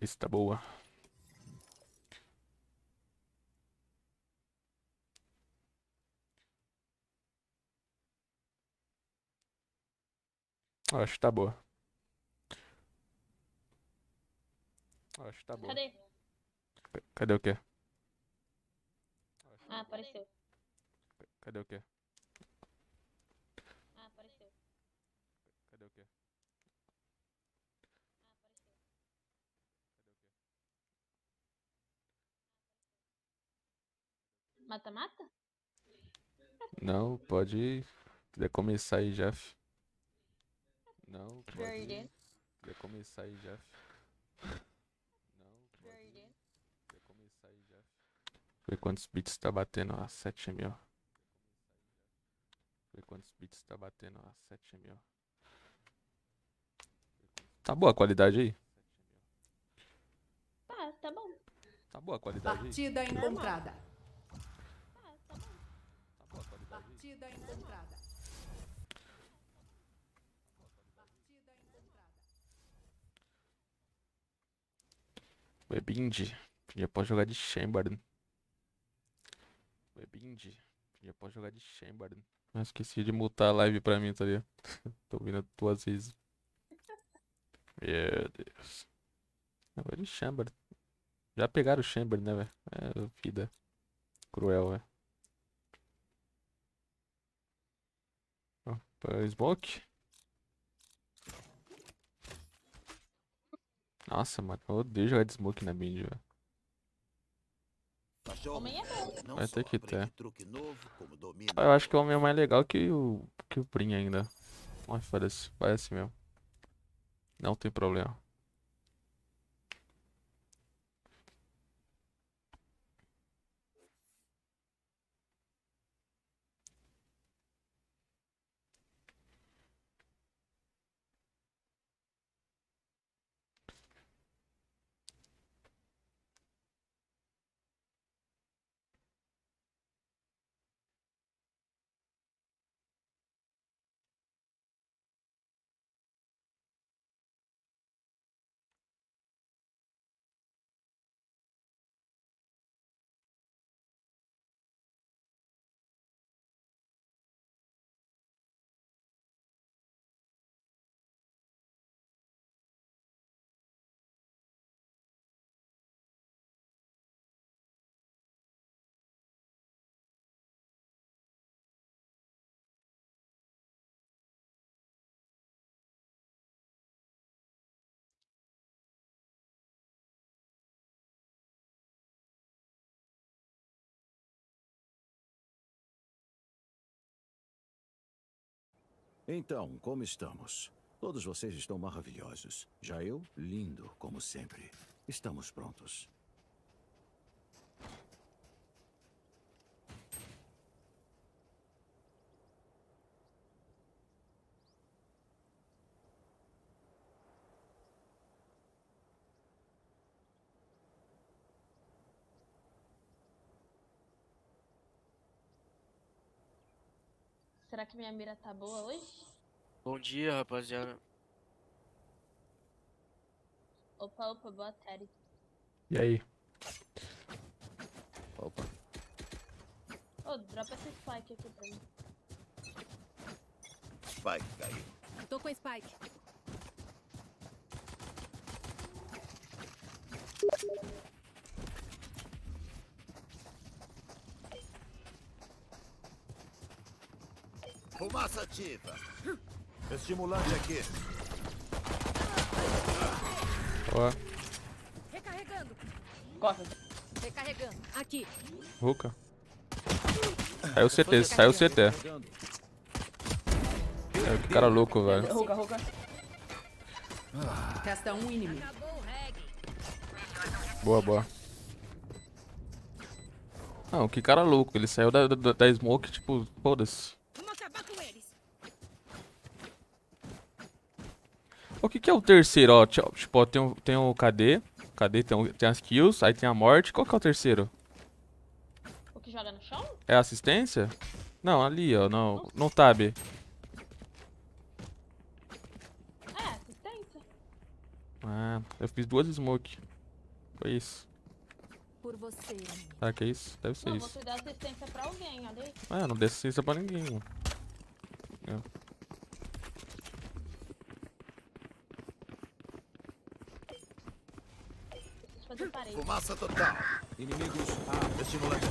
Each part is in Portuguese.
Isso tá boa. Acho que tá boa. Acho que tá boa. Cadê? Cadê o quê? Ah, apareceu. Cadê o quê? Ah, apareceu. Cadê o quê? Mata-mata? Não, pode ir. Quiser começar aí, Jeff. Não, pode ir. Perder. Quiser começar aí, Jeff. Não, pode ir. Perder. Quiser começar aí, Jeff. Ver quantos bits tá batendo a 7 mil. Ver quantos bits tá batendo a 7 mil. Tá boa a qualidade aí? Tá, tá bom. Tá boa a qualidade aí? Partida encontrada. Tá, tá bom. Tá boa a qualidade aí? Partida encontrada. Partida encontrada. Webind. Já pode jogar de Chamberlain. Webind. Já pode jogar de Chamberlain. Ah, esqueci de mutar a live pra mim, tá ligado? Tô ouvindo duas vezes. Meu Deus. Eu vou de Chamberlain. Já pegaram o Chamberlain, né, velho? É vida. Cruel, velho. Ó, pra Smoke. Nossa, mano, eu odeio jogar de Smoke na Bind, velho. Homem é bom. Não Vai ter que ter. domina Eu acho que o homem é mais legal que o, que o Brin ainda. Mas vai assim mesmo. Não tem problema. Então, como estamos? Todos vocês estão maravilhosos. Já eu, lindo, como sempre. Estamos prontos. Que minha mira tá boa hoje? Bom dia, rapaziada. Opa, opa, boa tarde. E aí? Opa. Ô, dropa essa spike aqui pra mim. Spike caiu. Tô com Spike. Fumaça ativa. Estimulante aqui. Ó, Recarregando. Gosta. Recarregando. Aqui. Ruka. Saiu o CT, saiu o CT. É, que cara louco, velho. Ruga, ruga. Resta um inimigo. Boa, boa. Não, que cara louco. Ele saiu da, da, da smoke, tipo, foda-se. Vamos acabar com eles. O que que é o terceiro, ó? Tipo, ó, tem o, tem o KD. KD tem, o- tem as kills, aí tem a morte. Qual que é o terceiro? O que joga no chão? É assistência? Não, ali, ó. Não, não tab. É, assistência. Ah, eu fiz duas smoke. Foi isso. Por você, amigo. Será que é isso? Deve ser Não, isso. você dá assistência pra alguém, olha aí. Ah, não dei assistência pra ninguém, mano. Parede. Fumaça total. Inimigos A. Estimulante.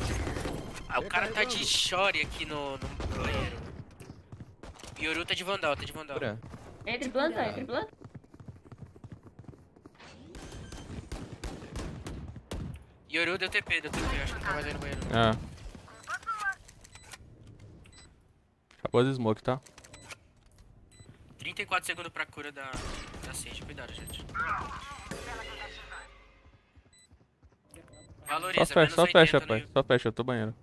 Ah, o cara tá de shore aqui no, no banheiro. Yoru tá de vandal, tá de vandal. Entre planta, entre planta. Yoru deu TP, deu TP, acho que não tá mais aí no banheiro. Ah. Acabou as smoke, tá? 34 segundos pra cura da, da Sage. Cuidado, gente. Valoriza, Só fecha, só 80 fecha, pai. Só fecha, eu tô banheiro.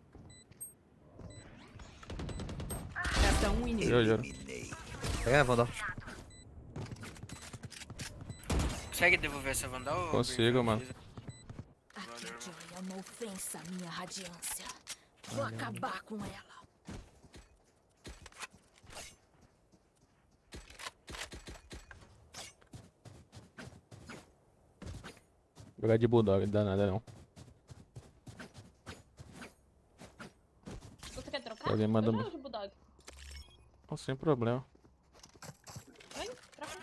Um inimigo. Eu juro. Pega a Vandal. Consegue devolver essa vandal? ou- Consigo, mano. Aqui, Joy, é uma ofensa à minha radiância. Vou acabar com ela. Jogar de bulldog, não dá nada não. Você quer trocar? Alguém manda Eu Bulldog. Não, sem problema. Vem, troca.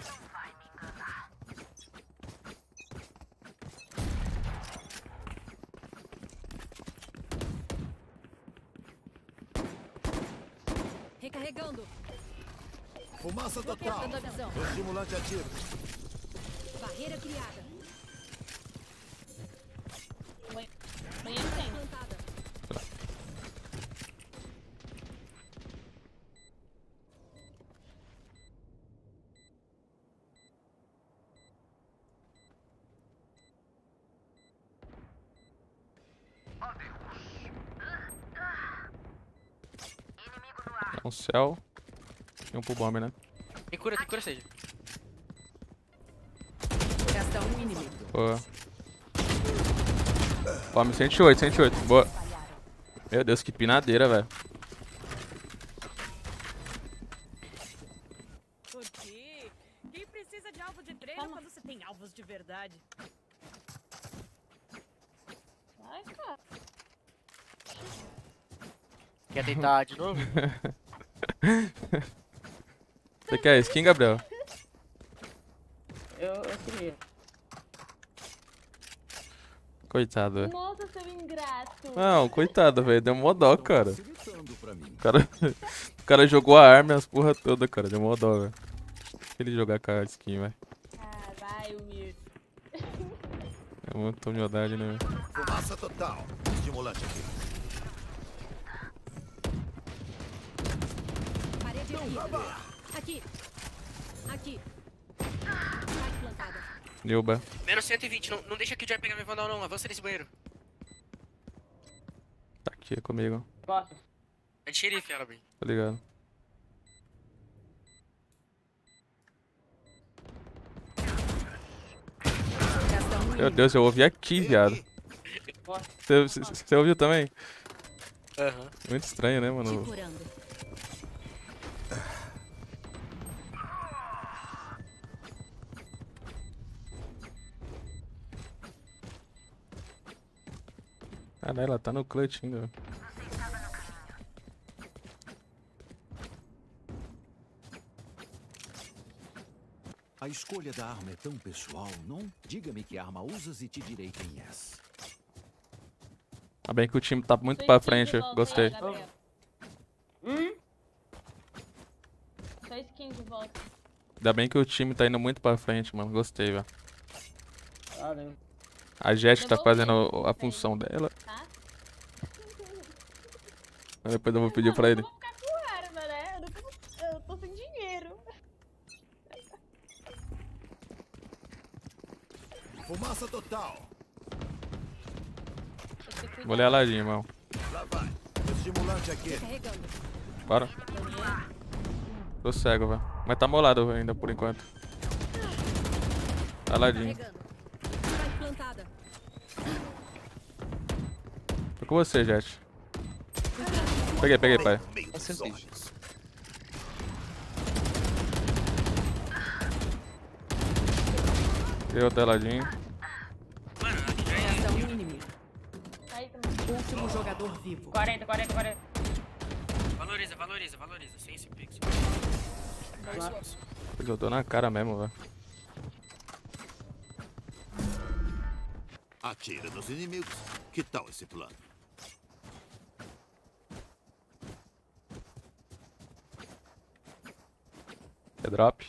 Recarregando. Fumaça total. Estimulante ativo. Barreira criada. Banhe- Banheiro tem. Plantada. É um céu. E um pro bomber, né? Tem cura, tem cura, Sage. Resta um inimigo. Boa. Bomber 108, 108. Boa. Meu Deus, que pinadeira, velho. Por quê? Quem precisa de alvo de treino Calma. quando você tem alvos de verdade? Vai, cara. Quer tentar de novo? Você quer skin, Gabriel? Eu, eu queria. Coitado, velho. Nossa, seu ingrato. Não, coitado, velho. Deu mó dó, cara. O cara, o cara jogou a arma e as porra toda, cara. Deu mó dó, velho. Ele jogar com a skin, velho. Ah, vai, humilde. É muita humildade, né, velho? Fumaça total. Estimulante ativo. Parede erguida. Aqui. Aqui. Nilba. Menos 120, não, não deixa que o Joy pegar minha vandal não, avança nesse banheiro. Tá aqui comigo. É de xerife ela, bem. Tá ligado? Meu. Deus, eu ouvi aqui, viado. Você, ouviu também? Aham. Muito estranho, né, mano? Caralho, ela tá no clutch ainda. A escolha da arma é tão pessoal, não? Diga-me que arma usas e te direi quem és. Tá bem que o time tá muito pra frente, volta, gostei. Gabriel. Hum? Sua skin de volta. Ainda bem que o time tá indo muito pra frente, mano. Gostei, velho. Caramba. A Jet tá fazendo a função dela. Aí Depois eu vou pedir pra eu ele. vou ficar com arma, né? Eu, nunca eu tô sem dinheiro. Fumaça total. Vou ler a ladinha, irmão. Lá vai. Estimulante aqui. Bora. Tô cego, velho. Mas tá molado ainda por enquanto. Tá ladinho. Tô com você, Jet. Peguei, peguei, pai. Acertei. olhos. Eu teladinho. Inimigo. Também. Último jogador vivo. 40, 40, 40. Valoriza, valoriza, valoriza. Sem esse pixel. Eu tô na cara mesmo, velho. Atira nos inimigos. Que tal esse plano? É drop.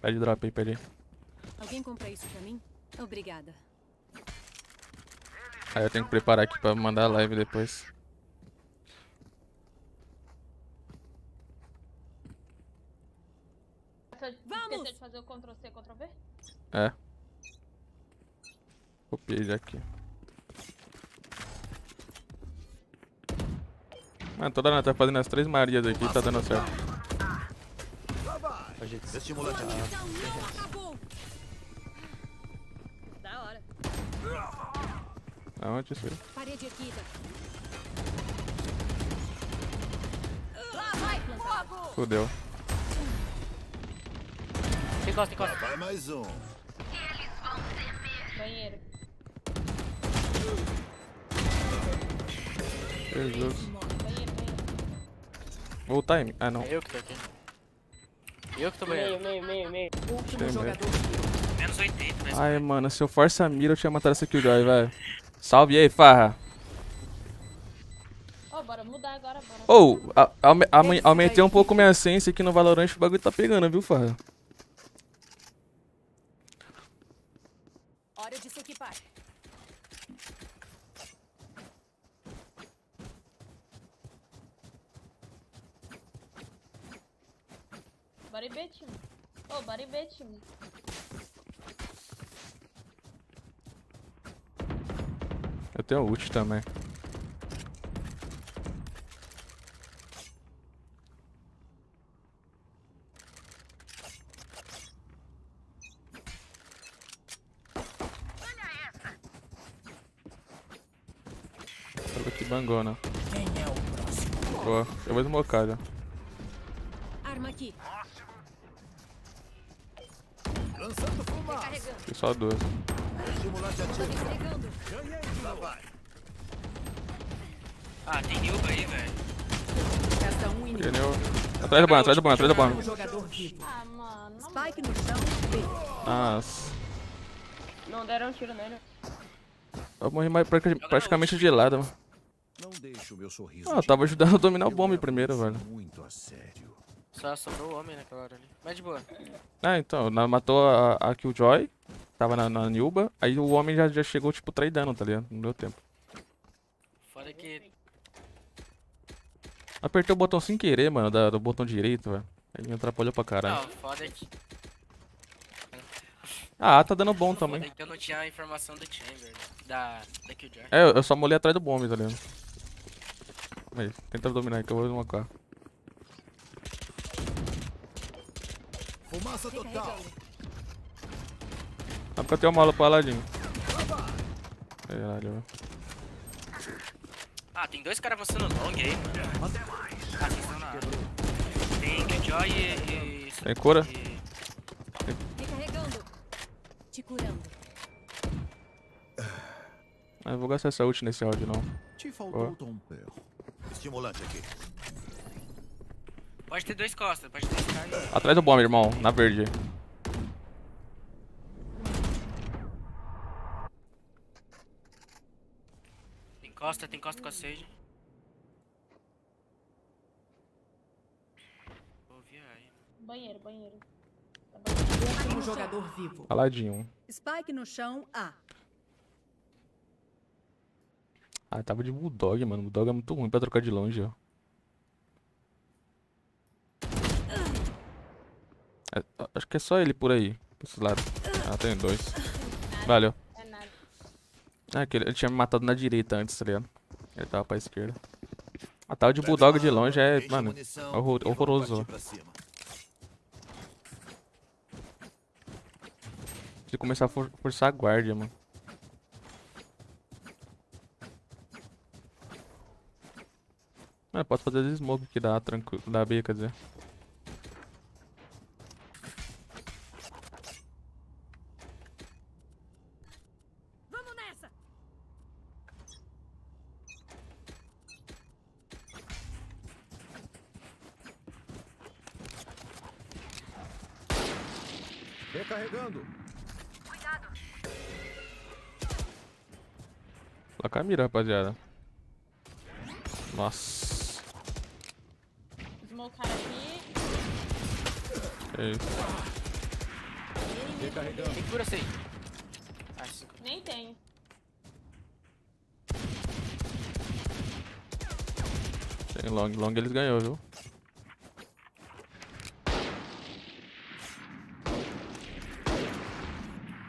Pede drop aí, pede aí. Alguém compra isso pra mim? Obrigada. Aí eu tenho que preparar aqui pra mandar a live depois. Vamos! esqueceu de fazer o Ctrl C, Ctrl V? É. Copiei já aqui. Mano, toda hora tá fazendo as três Marias aqui, tá dando certo. Estimulante aqui. Então não acabou! Da hora. Aonde isso aí? Parede erguida. Lá vai fogo! Fudeu. Encosta, encosta. Vai mais um. Banheiro. Jesus. Banheiro, banheiro. O time. Ah, não. É eu que tô aqui. Eu que tô Meio, banhando. meio, meio, meio. Último Tem jogador vivo. Menos 80, né? Ai, mano, se eu force a mira, eu tinha matado essa Killjoy, velho. Salve aí, farra. Ó, bora mudar agora, bora. Aume- aume- aumentei um pouco minha sense aqui no Valorant, o bagulho tá pegando, viu, farra? Hora de se equipar. Bora ir B, time. Ô, bora ir B, time. Eu tenho ult também. Olha que bangona. Quem é o próximo? Boa, eu vou smocar já. Arma aqui. Lançando fumaça. Tem só duas. Estimulante ativo. Desligando. Lá vai. Ah, tem Nilba aí, velho. Resta um inimigo. Entendeu? Atrás da bomba, atrás da bomba, atrás da bomba. Ah, mano. Spike no chão. B. Nossa. Não deram um tiro nele. Eu morri mais pratica- praticamente de lado, mano. Não o meu sorriso. Ah, eu tava ajudando a dominar o bombe primeiro, velho. Muito a sério. Só sobrou o homem naquela hora ali. Mas de boa. Ah, então, na- matou a, a Killjoy, tava na, na Nilba, aí o homem já, já chegou, tipo, tradando, tá ligado? Não deu tempo. Foda que. Apertei o botão sem querer, mano, da- do botão direito, velho. Aí me atrapalhou pra Não, caralho. foda que. Ah, tá dando bom também. que eu não tinha a informação do Chamber. Da. Da Killjoy. É, eu, só molhei atrás do bombe, tá ligado? Aí, tenta dominar que eu vou desmocar. Fumaça total. Ah, porque eu tenho uma aula pro Aladdin. Caralho. Ah, tem dois caras avançando long aí, mano. Ah, estão na. Tem Killjoy e. e- Tem cura? e- Recarregando. Te curando. Ah, eu vou gastar essa ult nesse áudio, não. Te faltou Ó. o tom per. Estimulante aqui. Pode ter dois costas, pode ter Sky. Atrás do bombe, irmão, na verde. Tem costa, tem costa com a Sage. Banheiro, banheiro. Tá. Último jogador vivo. Aladdin 1. Spike no chão. A. Ah, tava de Bulldog, mano. Bulldog é muito ruim pra trocar de longe, ó. É, a- acho que é só ele por aí, por esse lado. Ah, tem dois. Valeu. É. Ah, que ele, ele tinha me matado na direita antes, tá ligado? Ele tava pra esquerda. A tal de Bulldog de longe é, mano, horror- horroroso. se começar a for- forçar a guarda, mano. Ah, pode fazer smoke aqui da A, tranquilo, da B, quer dizer. Mira, rapaziada. Nossa. Smoke aqui. Isso. Recarregando. Tem cura, sei. Nem tenho. Tem long. Long eles ganhou, viu?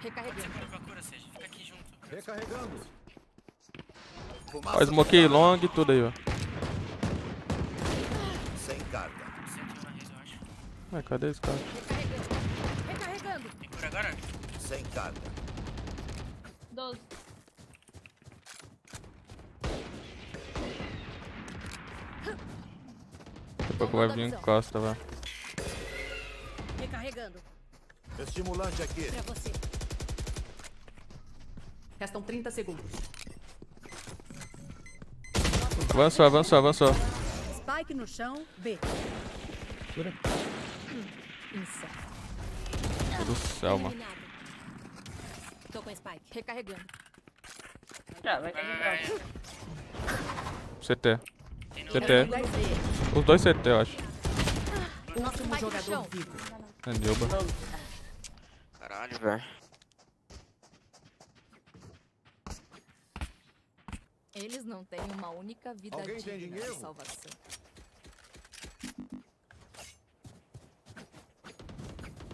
Recarregando. Você cura com a cura, seja. Fica aqui junto. Recarregando. Ó, smokei long e tudo aí, ó. Sem carga. Ai, cadê esse cara? Recarregando. Recarregando. Tem cura agora? Sem carga. 12. Daqui a pouco vai vir em costa, vai. Recarregando. Estimulante aqui. Pra você. Restam 30 segundos. Avançou, avançou, avançou. Spike no chão, B. Incerto. Do céu, mano. Tô com Spike. Recarregando. Já, vai carregar. CT. Tem no... CT. 10 Os dois CT, eu acho. Último jogador vivo. É Nilba. Caralho, velho. Eles não têm uma única vida Alguém tem digna dinheiro? de salvação.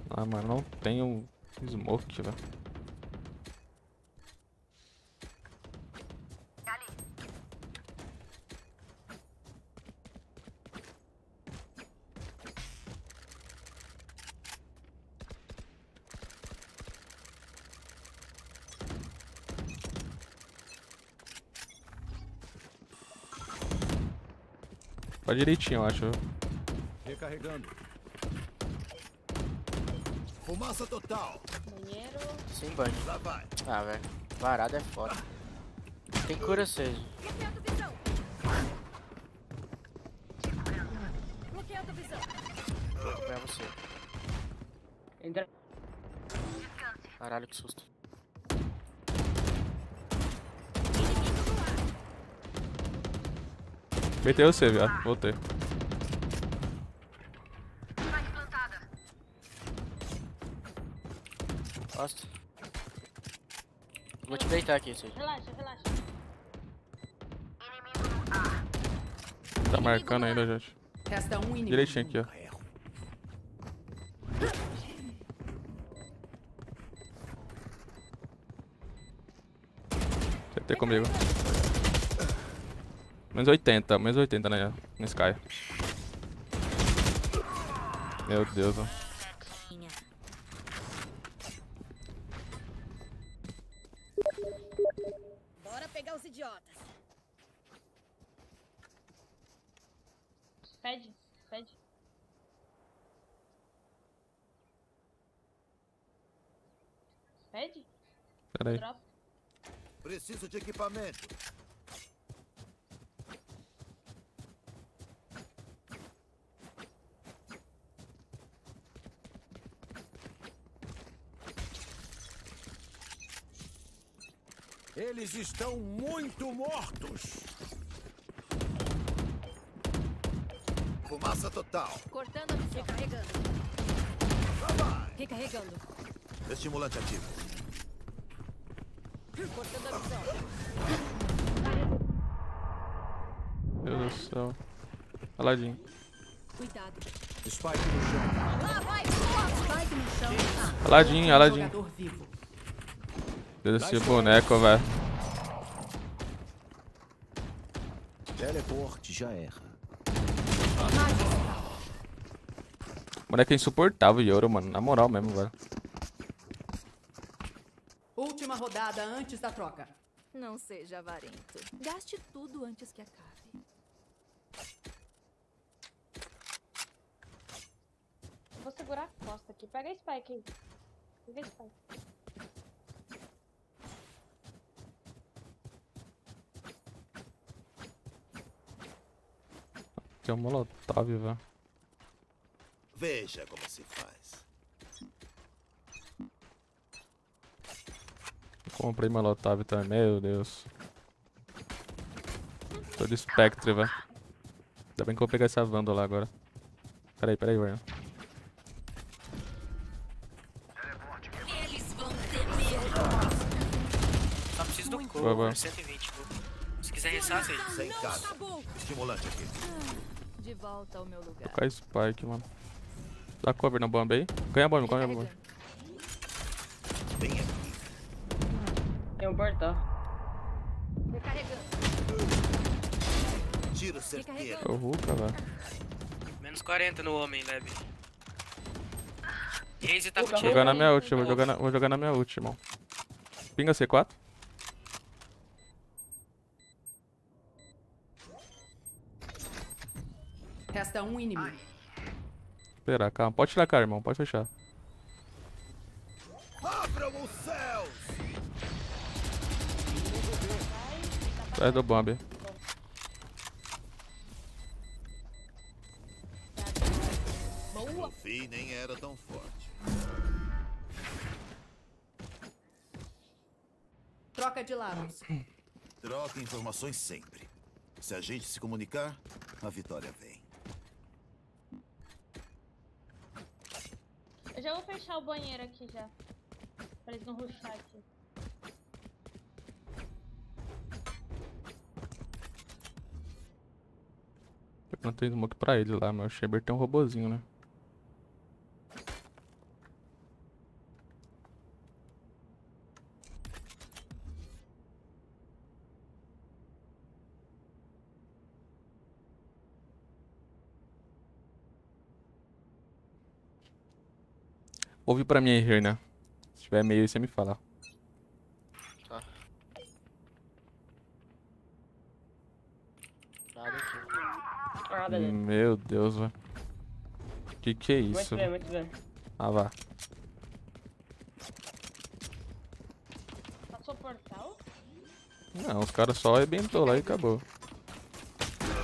Ah, mano, não tem um smoke, velho. Vai direitinho, eu acho. Recarregando. Fumaça total. Banheiro. Sem banho. Lá vai. Ah, velho. Varado é foda. Tem cura, seja. Bloqueando visão. Bloqueando visão. Vou acompanhar você. Entra. Caralho, que susto. Meteu você, viado. Voltei. Gosto. Vou te deitar aqui, seja. Relaxa, relaxa. Tá marcando ainda, gente. Resta um inimigo. Direitinho aqui, ó. CT comigo. Menos 80, menos 80 na, na Sky. Meu Deus, ó. Bora pegar os idiotas. Pede, pede. Pede? Pera aí. Drop. Preciso de equipamento. Eles estão muito mortos. Fumaça total. Cortando a visão. Recarregando. Vai. Recarregando. Estimulante ativo. Cortando a visão. Meu Deus do céu. Aladinho. Cuidado. Spike no chão. Lá vai. Spike no chão, A. Aladinho, aladinho. Jogador vivo. Deus desse boneco, velho. Teleporte já erra. Boneco é insuportável, Yoro, mano. Na moral mesmo, velho. Última rodada antes da troca. Não seja avarento. Gaste tudo antes que acabe. Vou segurar a costa aqui. Pega a spike aí. A spike. Um molotov, velho. Veja como se faz. Comprei Molotov também, meu Deus. Tô de Spectre, velho. Ainda bem que eu vou pegar essa Vandal lá agora. Peraí, peraí, velho. Eles vão temer. Só preciso do Boa, cover, boa. 120. vou. Se quiser ressar, seja. Sem casa. Estimulante aqui. De volta ao meu lugar. Tocar Spike, mano. Dá cover na bomba aí. Ganha a bomba, ganha a bomba. Tem um portal. Recarregando. Tiro certeiro. Ô, Ruka, velho. Menos 40 no homem, leve. Raze tá Vou Vou contigo. jogar na minha ult, vou jogar na, vou jogar na minha ult, irmão. Pinga C4. Resta um inimigo. Esperar, calma. Pode tirar a cara, irmão. Pode fechar. Abram os céus! Atrás do bomb. No fim, nem era tão forte. Troca de lados. Troca informações sempre. Se a gente se comunicar, a vitória vem. Já vou fechar o banheiro aqui já. Pra eles não rushar aqui. Eu plantei smoke pra ele lá, meu. O Chamber tem um robozinho, né? Ouve pra mim aí, Reina. Se tiver meio aí, você me fala. Nada aqui. Nada Meu Deus, velho. Que que é isso? velho? muito bem. Ah, vá. Passou portal? Não, os caras só arrebentou lá e acabou.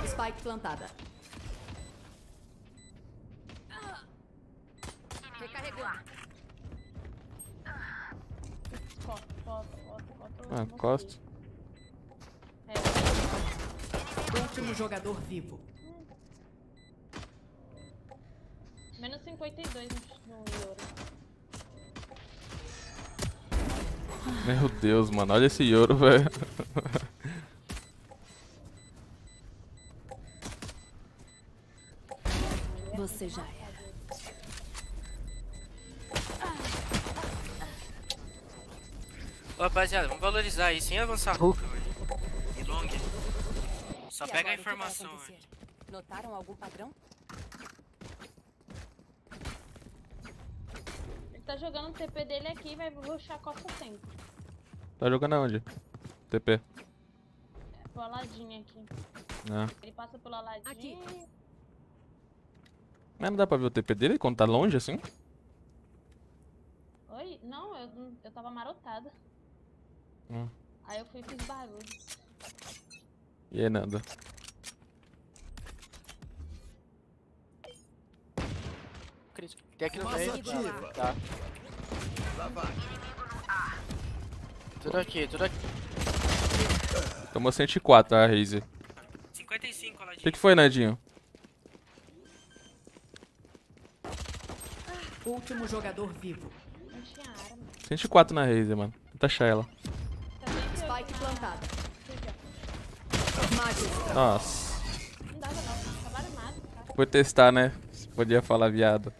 Spike plantada. Ah, costa. É, Último jogador vivo. menos 52 no, no euro. Meu Deus, mano. Olha esse ouro, velho. Você já era. Ô, rapaziada, vamos valorizar aí sem avançar Ruka, velho. E long. Só pega a informação. Notaram algum padrão? Ele tá jogando o TP dele aqui e vai rushar a costa sempre. Tá jogando aonde? TP. É, pro Aladdin aqui. Ah. Ele passa pelo Aladdin. Aqui. Mas não dá pra ver o TP dele quando tá longe assim? Oi? Não, eu, não- eu tava marotada. Hum. Aí eu fui e fiz barulho. E aí, nada. Crítico. Tem aqui no meio. Tá. Tudo aqui, tudo aqui. Tomou 104 a Raze. 55, O Aladdin. que, que foi, Nadinho? Último jogador vivo. Não tinha arma. 104 na Raze, mano. Tenta achar ela. Nossa. ó. Não dava não, tava armado? Vou testar, né? Se podia falar viado.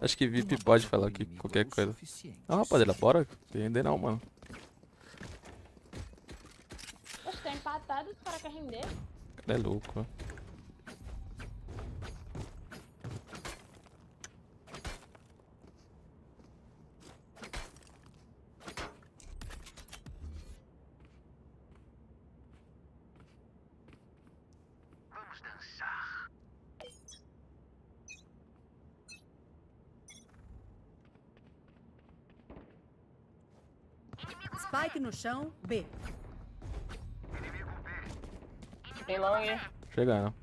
Acho que VIP pode falar aqui qualquer coisa. Não, rapaziada, bora. Sem render não, mano. Poxa, tá empatado, os caras querem render. O cara é louco, ó. Spike no chão, B. Tem long, Chegando.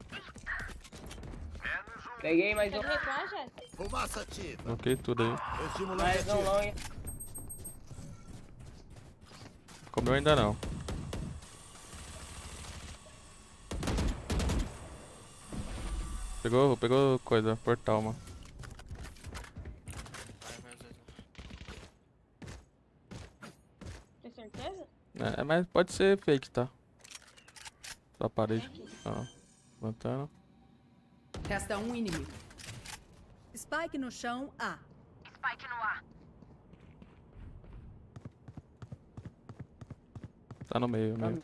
peguei mais um? Fumaça ativa. Bloqueei tudo aí. Mais um long. Comeu ainda não. Pegou, pegou coisa, portal, mano. Vai, vai, vai. Tem certeza? É, mas pode ser fake, tá? Da parede. Ó, levantando. Resta um inimigo. Spike no chão, A. Tá no meio, meio.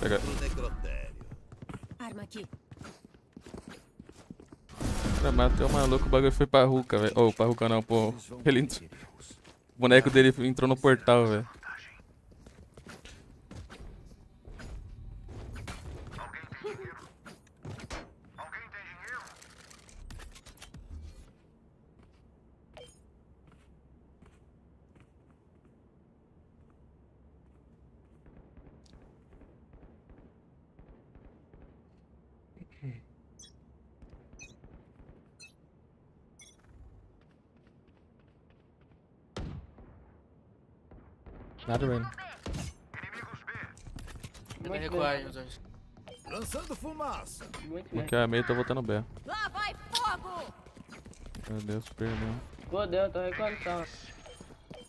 Pega. Necrotério. Arma aqui. É, matei o maluco, o bagulho foi pra Ruka, velho. Ô, pra Ruka não, pô. Ele, o boneco dele entrou no portal, velho. Nada vendo. Ele Muito recuar bem. aí, os dois. Lançando fumaça. Muito bem. Porque a meio tá voltando B. Lá vai fogo! Meu Deus, perdeu. Fodeu, tô recuando só.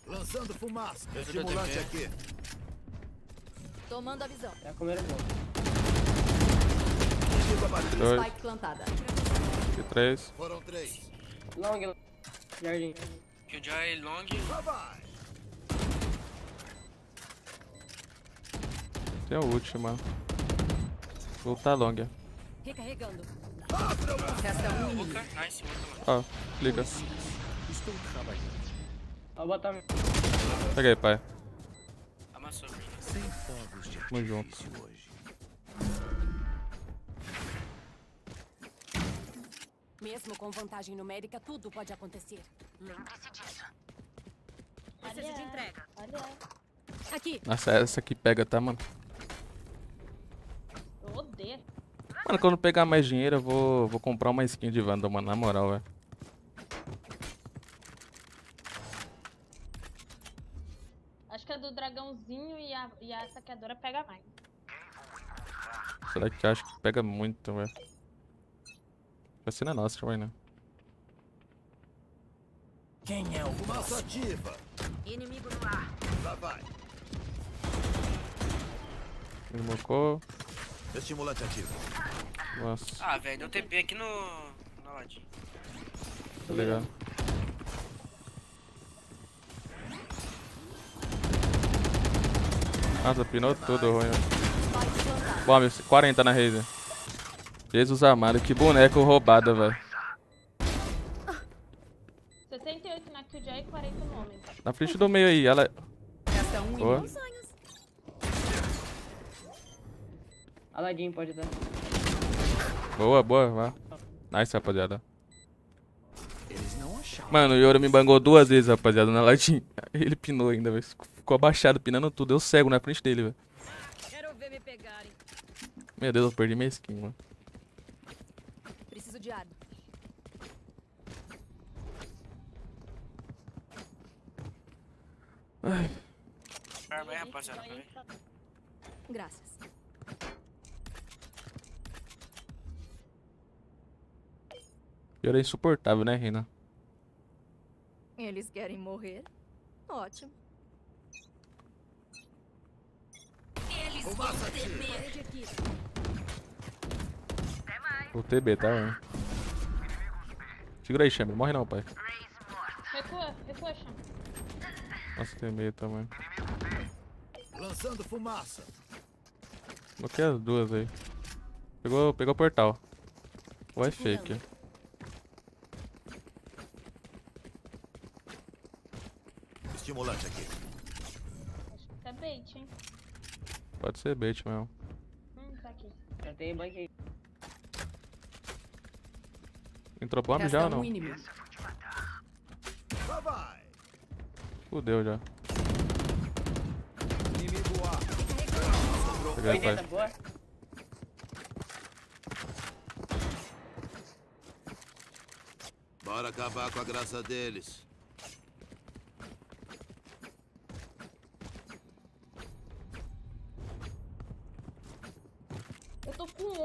Lançando fumaça. Estimulante aqui. Tomando a visão. Já comeram bom. Diga barulho. Dois, Spike plantada. e três. Foram três. Long, jardim. Killjoy, long. Lá vai. Tem o último. Voltar longa. Recarregando. Resta um inimigo. Ó, clica. Estou trabalhando. Ó, botar Pega aí, pai. Amassou. Sem fogos de Tamo junto. hoje. Mesmo com vantagem numérica, tudo pode acontecer. Precisa de entrega. Olha, Aqui. Nossa, essa aqui pega, tá, mano? eu odeio. Mano, quando pegar mais dinheiro, eu vou, vou comprar uma skin de Vandal, mano. Na moral, velho. Acho que a do dragãozinho e a, e a saqueadora pega mais. Será que acha que pega muito, velho? Vai ser na nossa, vai, né? Quem é o Fumaça ativa. Inimigo no ar. Lá vai. Ele mocou. Estimulante ativo. Nossa, Ah, velho, deu TP aqui no. Na ladinha. tá ligado. Nossa, pinou tudo ruim. Bom, meu, 40 na Razer. Jesus amado, que boneco roubado, velho. 68 na Killjoy e 40 no homem. Na frente do meio aí, ela. Resta um Boa. Aladdin pode dar. Boa, boa, vá. Nice, rapaziada. Mano, o Yoro me bangou duas vezes, rapaziada, na latinha. Ele pinou ainda, velho. Ficou abaixado, pinando tudo. Eu cego na frente dele, velho. Meu Deus, eu perdi minha skin, mano. Preciso de arma. Arma aí, rapaziada. Graças. Yoro é insuportável, né, Reina? Eles querem morrer? Ótimo. Eles vão temer. O TB, tá, mano? Segura aí, Chamber. Morre não, pai. Recua, recua, chama. Nossa, tem medo também. Lançando fumaça. Bloquei as duas aí. Pegou, pegou o portal. Ou é fake? Estimulante aqui. Acho que tá bait, hein? Pode ser bait mesmo. Hum, tá aqui. Já tem banco aí. Entrou bomb já ou não? inimigo. Fudeu já. Inimigo A. Peguei, 80, pai. boa. Bora acabar com a graça deles.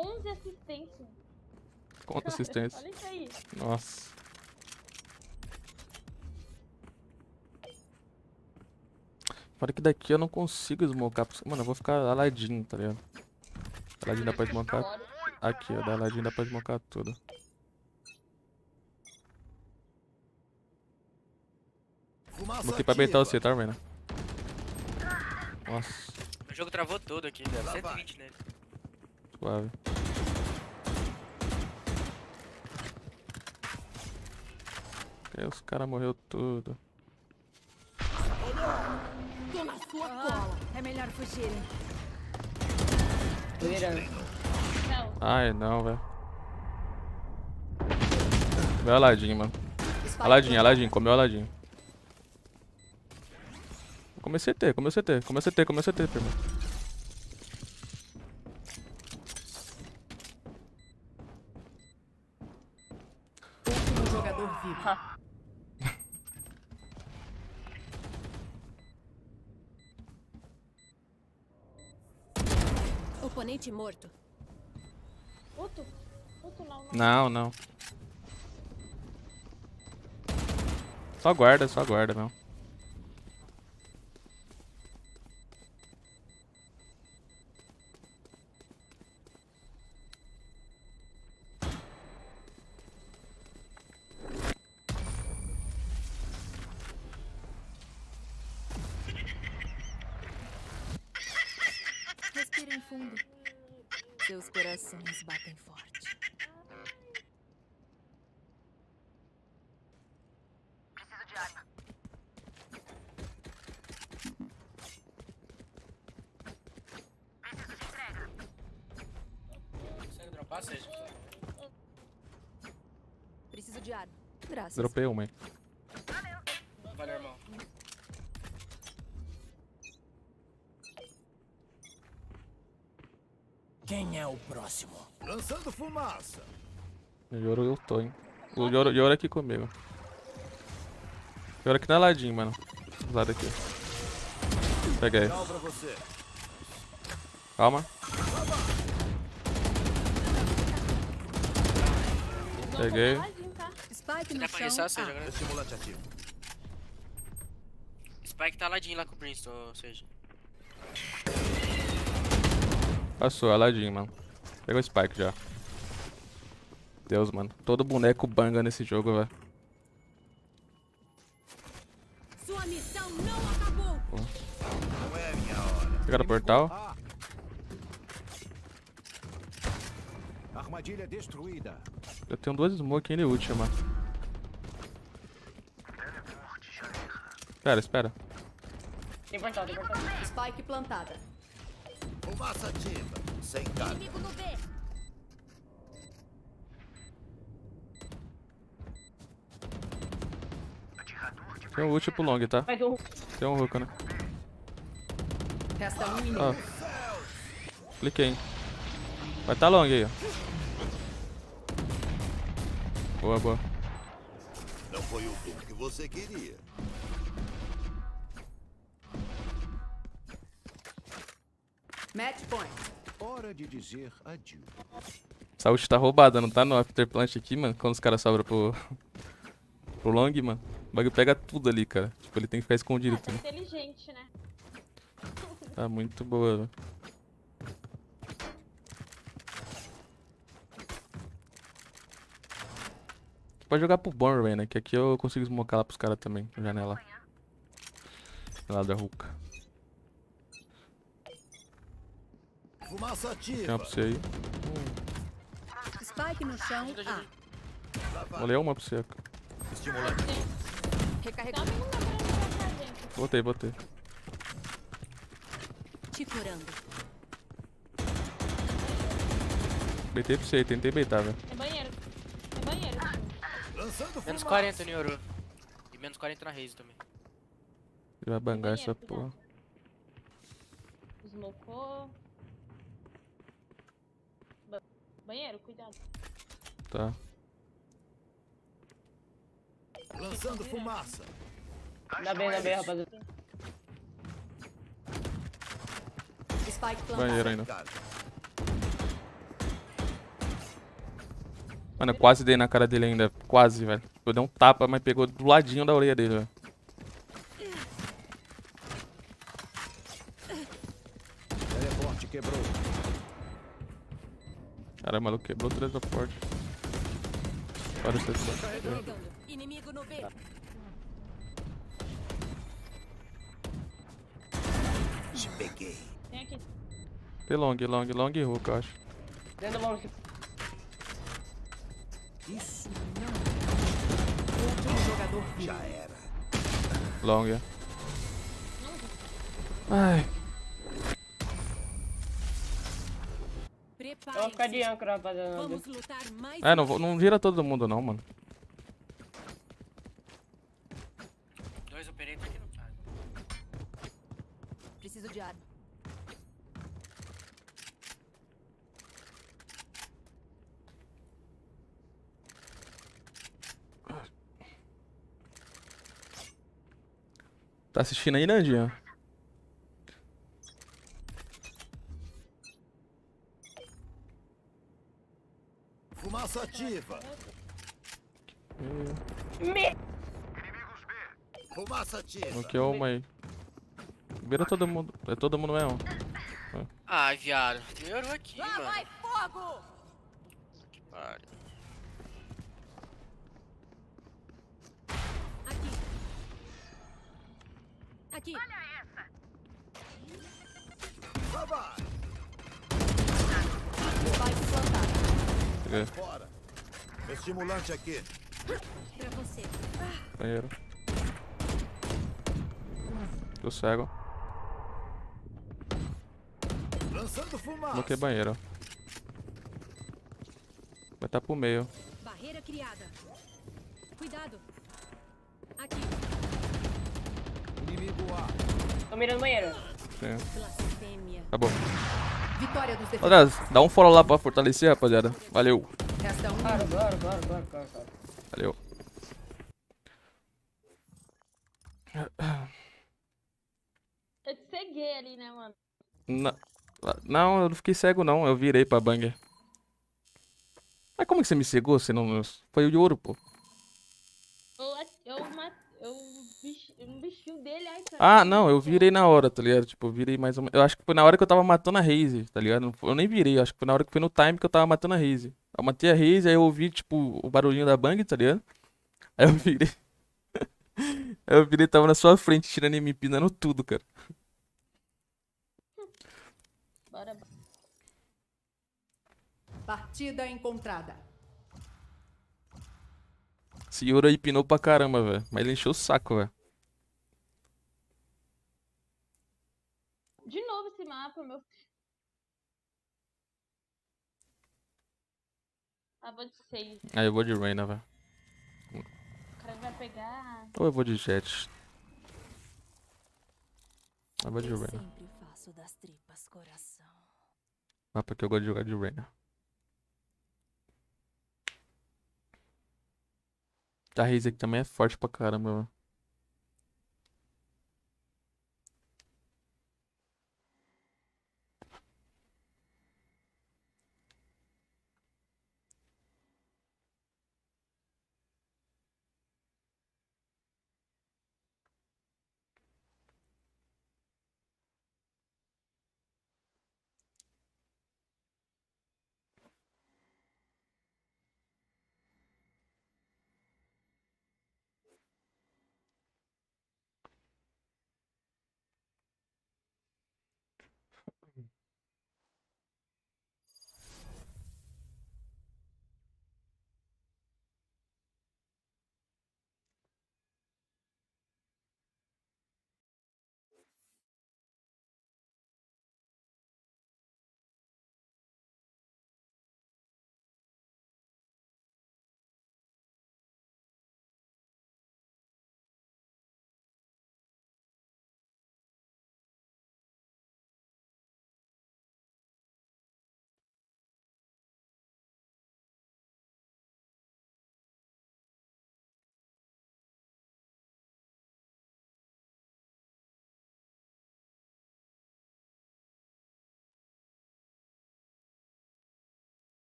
11 assistências. Conta Cara, assistência. Olha isso aí. Nossa. Fora que daqui eu não consigo smocar. Mano, eu vou ficar aladinho, tá ligado? Aladinho dá pra smocar. Aqui, ó. Da aladinho dá pra smocar tudo. Botei pra beitar você, tá vendo? Nossa, O jogo travou todo aqui, deu 120 nele. Suave. Aí os caras morreu tudo. Tô na sua cola. É melhor fugirem. Não. Ai, não, velho. Comeu aladinho, mano. Plantado. aladinho, comeu aladinho. Comecei a ter, comecei a ter, comecei a ter, comecei a ter, primo. Último jogador vivo. Oponente morto. Puto. Puto não, não. Não, não. Só guarda, só guarda, não. Respirem fundo. Seus corações batem forte. Consegue dropar, seja? Preciso de arma. Graças. Dropei uma, hein. Valeu, irmão. Quem é o próximo? Lançando fumaça. O Yoro eu tô, hein. O Yoro, Yoro aqui comigo. Yoro aqui na ladinho, mano. Do lado aqui. Você. Calma. Peguei. Spike no chão. ressar, seja? A. Agora. Estimulante ativo. Spike tá ladinho lá com o Princeton, ou seja. Passou, aladinho, mano. Pegou o Spike já. Deus, mano. Todo boneco banga nesse jogo, velho. Sua missão não acabou. Não é minha hora. Pegaram o portal. Armadilha destruída. Eu tenho duas smoke ainda útil, mano. Espera, espera. Tem portal, tem portal. Spike plantada. Fumaça ativa. Sem carga. Inimigo no B. Tem um ult pro long, tá? Tem um hook, né? Resta um inimigo. Ó. Cliquei, hein. Vai tá long aí, ó. Boa, boa. Não foi o tom que você queria. Match point. Hora de dizer adieu. Essa ult tá roubada, não tá no afterplant aqui, mano. Quando os caras sobram pro... pro long, mano. O bagulho pega tudo ali, cara. Tipo, ele tem que ficar escondido Ah, tá também. inteligente, né? Tá muito boa, velho. Pode jogar pro Born, né? Que aqui eu consigo smocar lá pros caras também, na janela. Janela da Hulk. Fumaça Tem uma pra você aí. Spike no chão. A. Vou ler uma pra você. Estimulante. Recarregando. Botei, botei. Te curando. Beitei pra você tentei beitar, velho. Tem banheiro. Tem banheiro. tio. Lançando Menos fumaça. 40 no Yoru. E menos 40 na Raze também. Ele vai bangar banheiro, essa porra. Smocou. Ba- Banheiro, cuidado. Tá. Lançando fumaça. Na B, na B, rapaziada. Spike plantado. Banheiro ainda. Mano, eu quase dei na cara dele ainda. Quase, velho. Eu dei um tapa, mas pegou do ladinho da orelha dele, velho. Teleporte quebrou. Caramba, maluco quebrou o teleporte. Para o setor. Pegando. Inimigo no B. Te peguei. Tem aqui. Tem long, long, long e hook, eu acho. Dentro do bom. Isso Último jogador vivo. Já era. Long, é. Ai, Eu vou ficar de âncora, rapaziada. Vamos lutar mais. é, não, vou- não vira todo mundo não, mano. Dois operator aqui no cara. Preciso de arma. Tá assistindo aí, Nandinha? Fumaça ativa. Me... Fumaça ativa. Não que é uma aí. Vira todo mundo. É todo mundo mesmo. Ah, viado. Melhorou aqui, Lá mano. vai fogo! Que pariu. Aqui. Aqui. Lá vai. Plantar. Peguei. Fora. Estimulante aqui. Pra você. Banheiro. Tô cego. Lançando fumaça. Bloqueei banheiro. Vai tá pro meio. Barreira criada. Cuidado. Aqui. Tô mirando o banheiro. Sim. Acabou. Vitória dos defensores. Aliás, dá um follow lá pra fortalecer, rapaziada. Valeu. Resta um Claro, claro, claro, claro, claro, claro. Valeu. Eu te ceguei ali, né, mano? Na- Não, eu não fiquei cego não, eu virei pra banger. Mas como que você me cegou? Você não... Foi o de ouro, pô. Eu, eu, eu, um bichinho dele, ai. Ah, não, eu virei na hora, tá ligado? Tipo, eu virei mais ou menos. Eu acho que foi na hora que eu tava matando a Raze, tá ligado? Eu nem virei, eu acho que foi na hora que foi no time que eu tava matando a Raze. Eu matei a Raze, aí eu ouvi, tipo, o barulhinho da bang, tá ligado? Aí eu virei. Aí eu virei, tava na sua frente, tirando em mim, empinando tudo, cara. Bora, Partida encontrada. Esse Yoro aí pinou pra caramba, velho. Mas ele encheu o saco, velho. De novo esse mapa, meu filho. Ah, vou de seis. Aí eu vou de Reina, velho. O cara vai pegar. Ou eu vou de Jet. Eu vou de Reina. sempre faço das tripas coração. Mapa que eu gosto de jogar de Reina. A Raze aqui também é forte pra caramba, velho.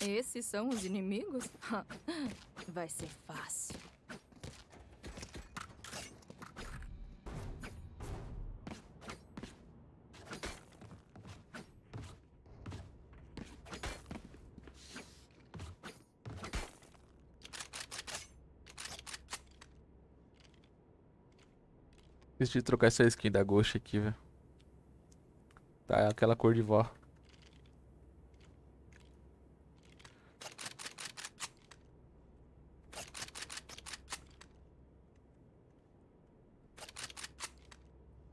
Esses são os inimigos? Vai ser fácil. Esqueci de trocar essa skin da Ghost aqui, velho. Tá aquela cor de vó.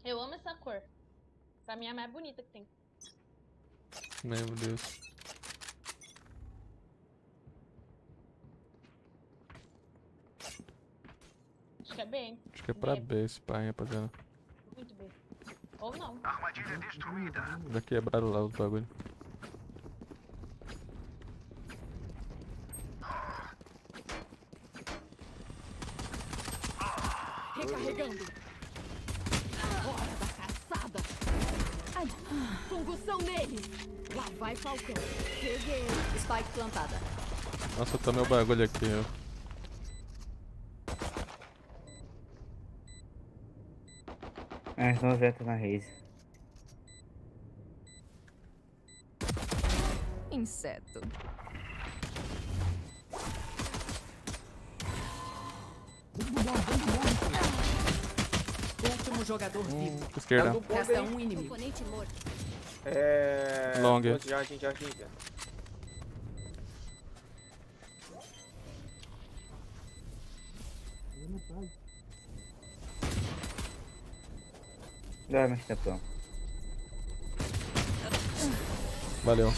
Eu amo essa cor. Pra mim é a mais bonita que tem. Meu Deus. Acho que é bem. Acho que é pai, rapaziada. Muito bem. Ou não. Já quebraram lá os bagulho. Recarregando. Hora da caçada. Ai, Fungução nele. Lá vai Falcão. Peguei. Spike plantada. Nossa, tá meu bagulho aqui, ó. Não zeta na Raze. Inseto. Último jogador vivo. Esquerda. Resta um inimigo. É. Long. Jardim, jardim, Dá mais tempão. Valeu.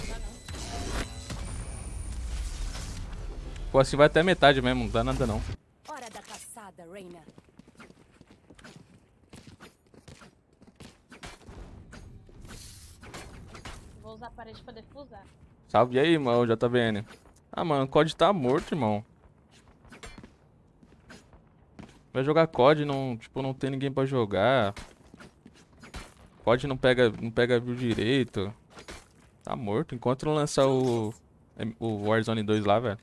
Pô, assim vai até metade mesmo, não dá nada não. Hora da caçada, Reina. Vou usar a parede pra defusar. Salve aí, irmão, JVN. Ah, mano, o COD tá morto, irmão. Vai jogar COD, não, tipo, não tem ninguém pra jogar. COD não pega, não pega view direito. Tá morto. Enquanto não lançar o, o Warzone 2 lá, velho.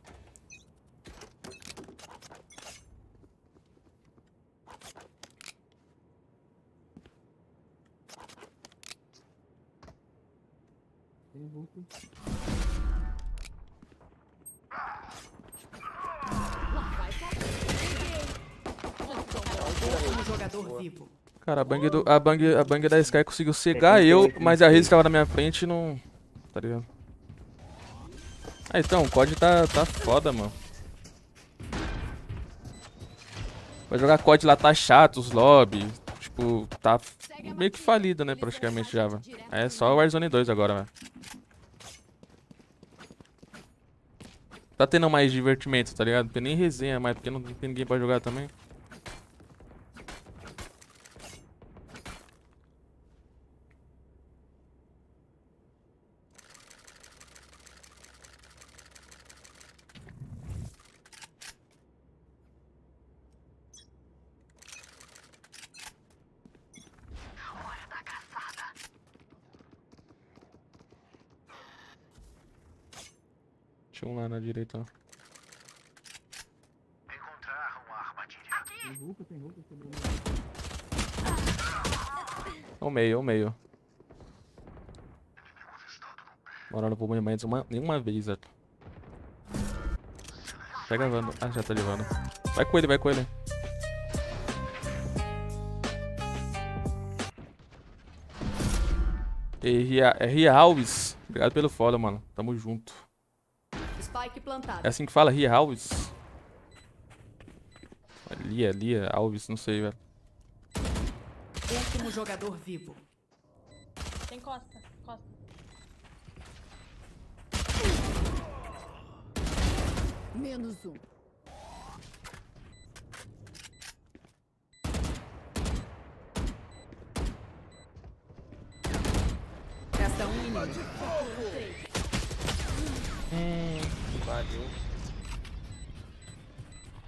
Último jogador vivo. Cara, a bang, do, a bang, a bang da Sky conseguiu cegar eu, mas a Raze tava na minha frente e não... Tá ligado? Ah, então, o COD tá, tá foda, mano. Vai jogar COD lá tá chato, os lobby. Tipo, tá meio que falido, né, praticamente já, velho. É só o Warzone 2 agora, velho. Tá tendo mais divertimento, tá ligado? Não tem nem resenha mais, porque não tem ninguém pra jogar também. Tinha um lá na direita, ó. Ao meio, ao meio. Vou morrer mais uma, nenhuma vez, velho. Pega a Wanda. Ah, já tá levando. Vai com ele, vai com ele. E Ria, é Ria Alves. Obrigado pelo follow, mano. Tamo junto. Spike É plantado. assim que fala, Ria Alves? Lia, Lia, Alves, não sei, velho. Último jogador vivo. Tem costa, costa. Menos um. Resta um inimigo. Valeu.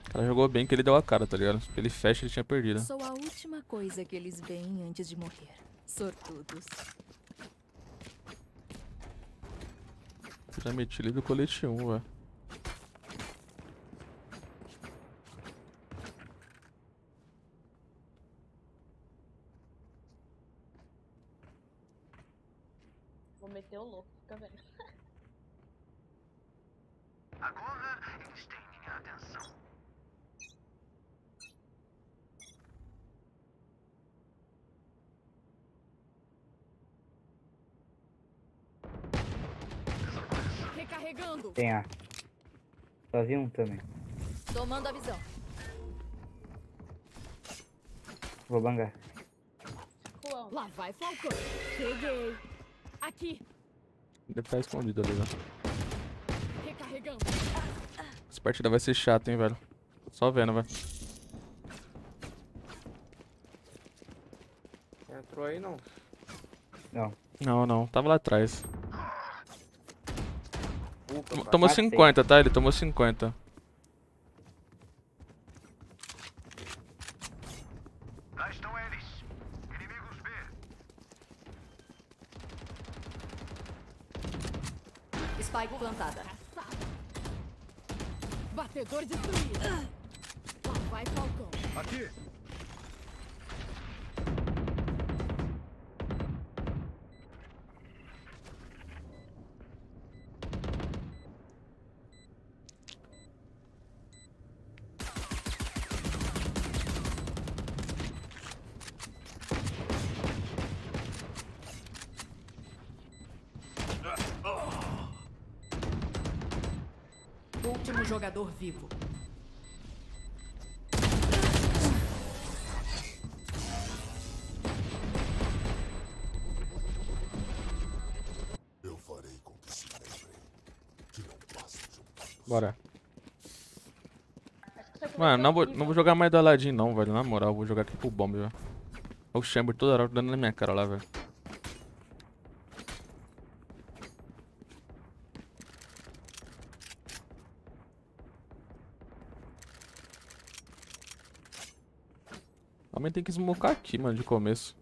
O cara jogou bem que ele deu a cara, tá ligado? Se ele fecha, ele tinha perdido. Sou última coisa que eles veem antes de morrer. Sortudos. Já meti do colete 1, velho. Vou meter o louco, fica vendo. Agora eles têm minha atenção. Recarregando. Tem A. Só vi um também. Tomando a visão. Vou bangar. Ruão. Lá vai Falcão. Cheguei. Aqui. Deve estar escondido ali, velho. Recarregando. Essa partida vai ser chata, hein, velho. Só vendo, velho. Entrou aí não? Não. Não, não. Tava lá atrás. Tomou Matei. 50, tá? Ele tomou 50. Lá estão eles. Inimigos B. Spike plantada. Batedor destruído. Lá vai Falcão. Aqui! Último jogador vivo. Eu farei com que se lembrem que não basta de um Bora. Mano, não vou, não vou jogar mais do Aladdin, não, velho. Na moral, vou jogar aqui pro bomb, velho. O Chamber toda hora dando na minha cara lá, velho. Homem tem que smocar aqui, mano, de começo.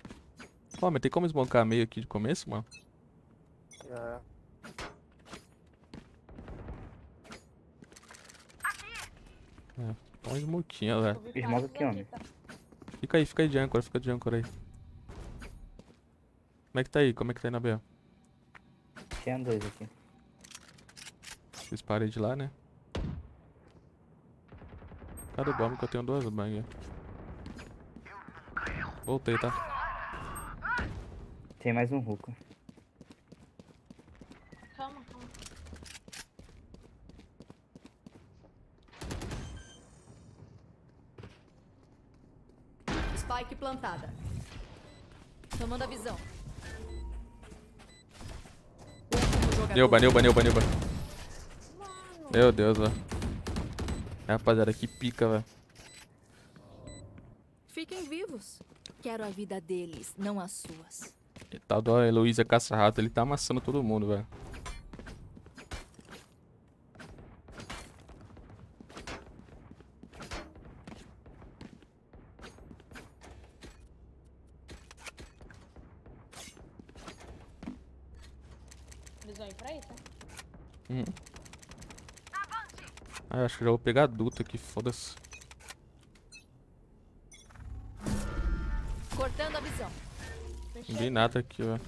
Ó, mas tem como smocar meio aqui de começo, mano? Já. É, dá uma smoquinha, velho. Irmão aqui, homem. tá? Fica aí, fica aí de âncora, fica de âncora aí. Como é que tá aí? Como é que tá aí na B? Tinha dois aqui. Fiz parede lá, né? Cadê o bomb que eu tenho duas bang? Voltei, tá? Tem mais um Ruko. Calma, calma. Spike plantada. Tomando a visão. Neuba, Neuba, Neuba, Neuba. Meu Deus, velho. Rapaziada, que pica, velho. Fiquem vivos. Quero a vida deles, não as suas. E Tal do Heloísa Caça-Rato, ele tá amassando todo mundo, velho. Eles vão ir pra aí, tá? Hum. Ah, eu acho que já vou pegar adulto aqui, foda-se. Vi nada aqui, velho.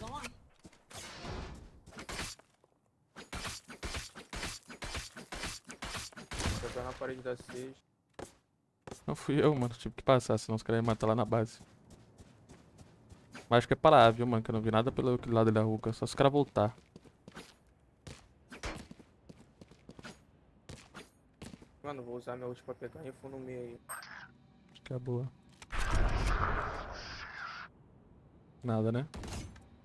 Jogando na parede da 6. Não fui eu, mano. Tive que passar, senão os caras iam matar lá na base. Mas acho que é pra lá, viu, mano? Que eu não vi nada pelo lado da rua. Só se os caras voltar. Mano, vou usar minha ult pra pegar info no meio aí. Acho que é boa. Nada, né?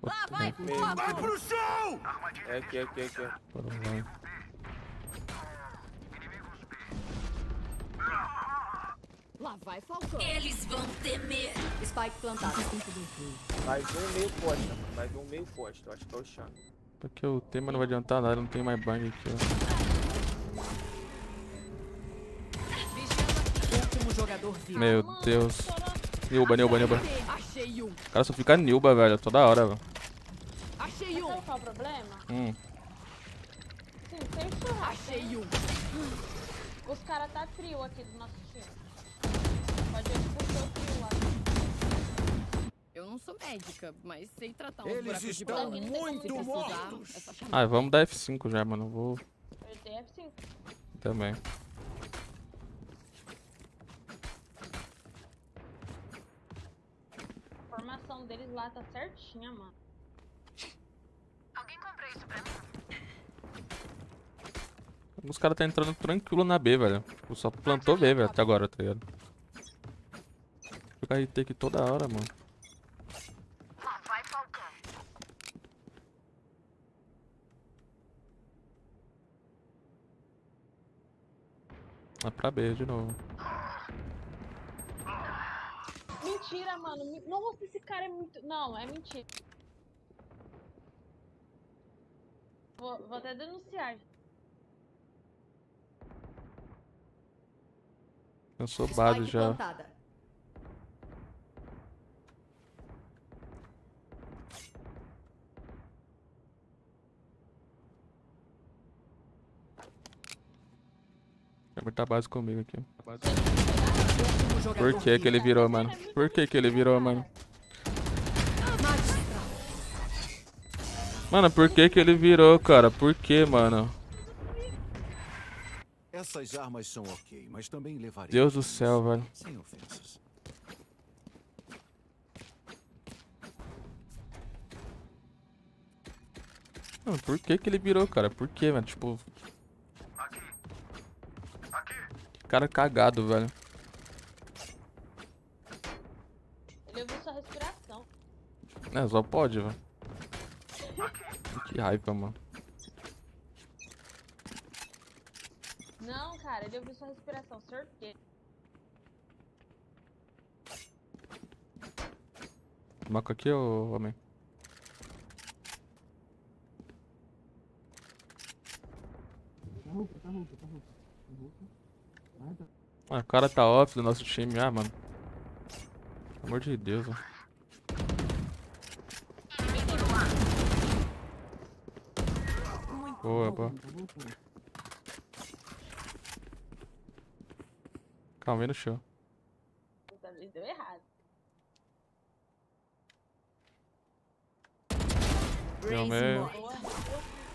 Lá vai! Meio. Vai pro chão! É aqui, é aqui, é aqui. Vai. Lá vai Falcão. Eles vão temer. Spike plantada. Mais um meio posta, mano. Mais um meio posta. Eu acho que é o chão. Porque o tema não vai adiantar nada, não tem mais bang aqui, ó. Último jogador vivo. Meu Deus. Nilba, Nilba, Nilba. Achei um. O cara só fica Nilba, velho, toda hora, velho. Achei um. sabe qual é o problema? Hum. Achei um. Os caras tá frio aqui do nosso time. Pode ver que puxou o frio lá. Eu não sou médica, mas sei tratar uns Eles de estão bala. muito mortos. Ah, vamos dar F5 já, mano. Vou Ele tem F5. também. A formação deles lá tá certinha, mano. Alguém compra isso pra mim? Os caras tá entrando tranquilo na B, velho. Tipo, só plantou B, velho, até agora, tá ligado? Jogar RT aqui toda hora, mano. Lá. É pra B de novo. Mentira, mano. Nossa, esse cara é muito. Não, é mentira. Vou, vou até denunciar. Eu sou base Spike já. plantada. Vai tá base comigo aqui. Último jogador Por que que ele virou, mano? Por que que ele virou, mano? Mano, por que que ele virou, cara? Por que, mano? Essas armas são ok, mas também levarei. Deus do céu, velho. Sem ofensas. Mano, por que que ele virou, cara? Por que, mano? Tipo, Aqui. Aqui. cara cagado, velho. Ele ouviu sua respiração. É, só pode, velho. Que raiva, mano. Não, cara, ele ouviu sua respiração. Certeza. Maco aqui, ô homem? Ah, o cara tá off do nosso time. Ah, mano. Pelo amor de Deus, velho. Boa, boa. Calma aí no chão. Dessa vez deu errado.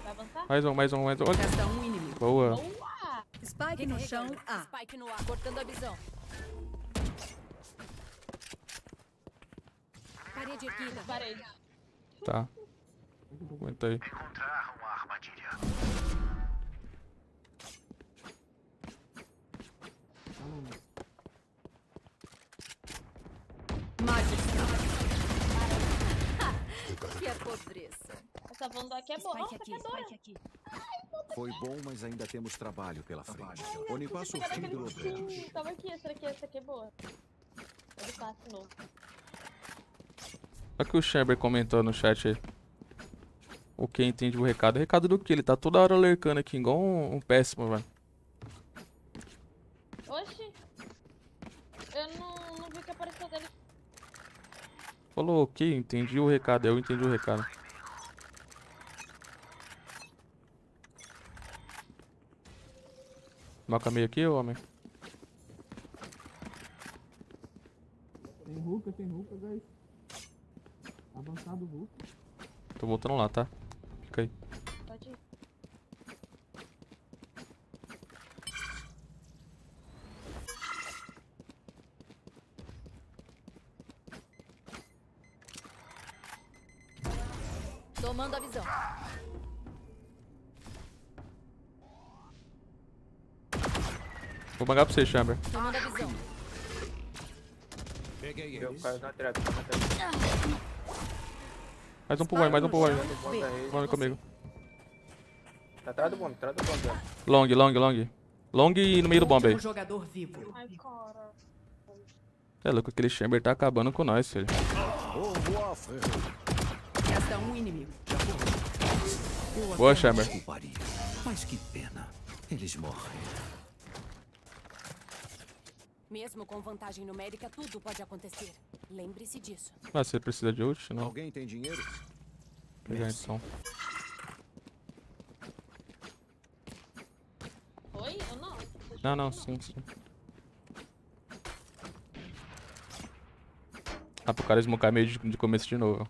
Vai avançar? Mais um, mais um, mais um. Boa. Boa! Spike no chão. A. Spike no ar, cortando a visão. Parede erguida. Parede. Tá. Aguenta aí. Encontrar uma armadilha. Magistral. Que é podreça. Essa Vandal aqui é boa. Spike Nossa, aqui, adora. Spike aqui. Foi bom, mas ainda temos trabalho pela frente. Oni passa o Cadê fim aquele do bichinho? Tava aqui, essa aqui, essa aqui é boa. De novo. Olha o que o Chamber comentou no chat aí. O que entende o recado? Recado do que? Ele tá toda hora lurkando aqui, igual um, um péssimo, velho. Oxi. Eu não, não vi que apareceu dele. Falou ok, entendi o recado. Eu entendi o recado. Marca meio aqui, ô homem. Tem Ruka, tem Ruka, guys. Avançado Ruka. Tô voltando lá, tá? Fica aí. Pode ir. Tomando a visão. Vou bangar pra você, Chamber. Tomando a visão. Peguei Eu eles. caio na trap, tá na trap. Mais um pro boy, mais um pro rede. Vamos comigo. Tá atrás do bomba, atrás do velho. Long, long, long. Long e no meio do bomb aí. Último jogador vivo. Ai, cara. É louco, aquele Chamber tá acabando com nós, filho. Resta um inimigo. Boa, Chamber. Mas que pena. Eles morrem. Mesmo com vantagem numérica, tudo pode acontecer. Lembre-se disso. Ah, você precisa de ult? Não. Alguém tem dinheiro? Vou pegar então. Não, não, sim, sim. Ah, pro cara smocar meio de, de começo de novo.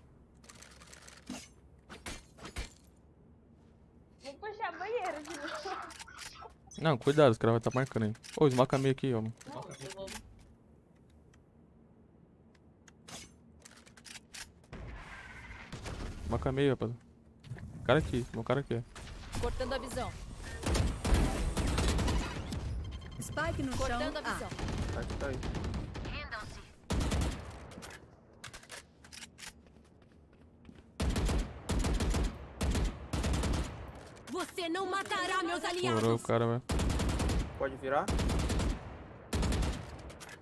Vou puxar banheiro de novo. Não, cuidado, os caras vão estar marcando aí. Ô, smoca meio aqui, ó. mano. Não, eu vou. Smoca meio, rapaz. Cara aqui, meu cara aqui. Cortando a visão. Spike no chão. Cortando a A. visão. Acho que tá aí. Você não matará meus Estourou o aliados. cara, velho. Pode virar?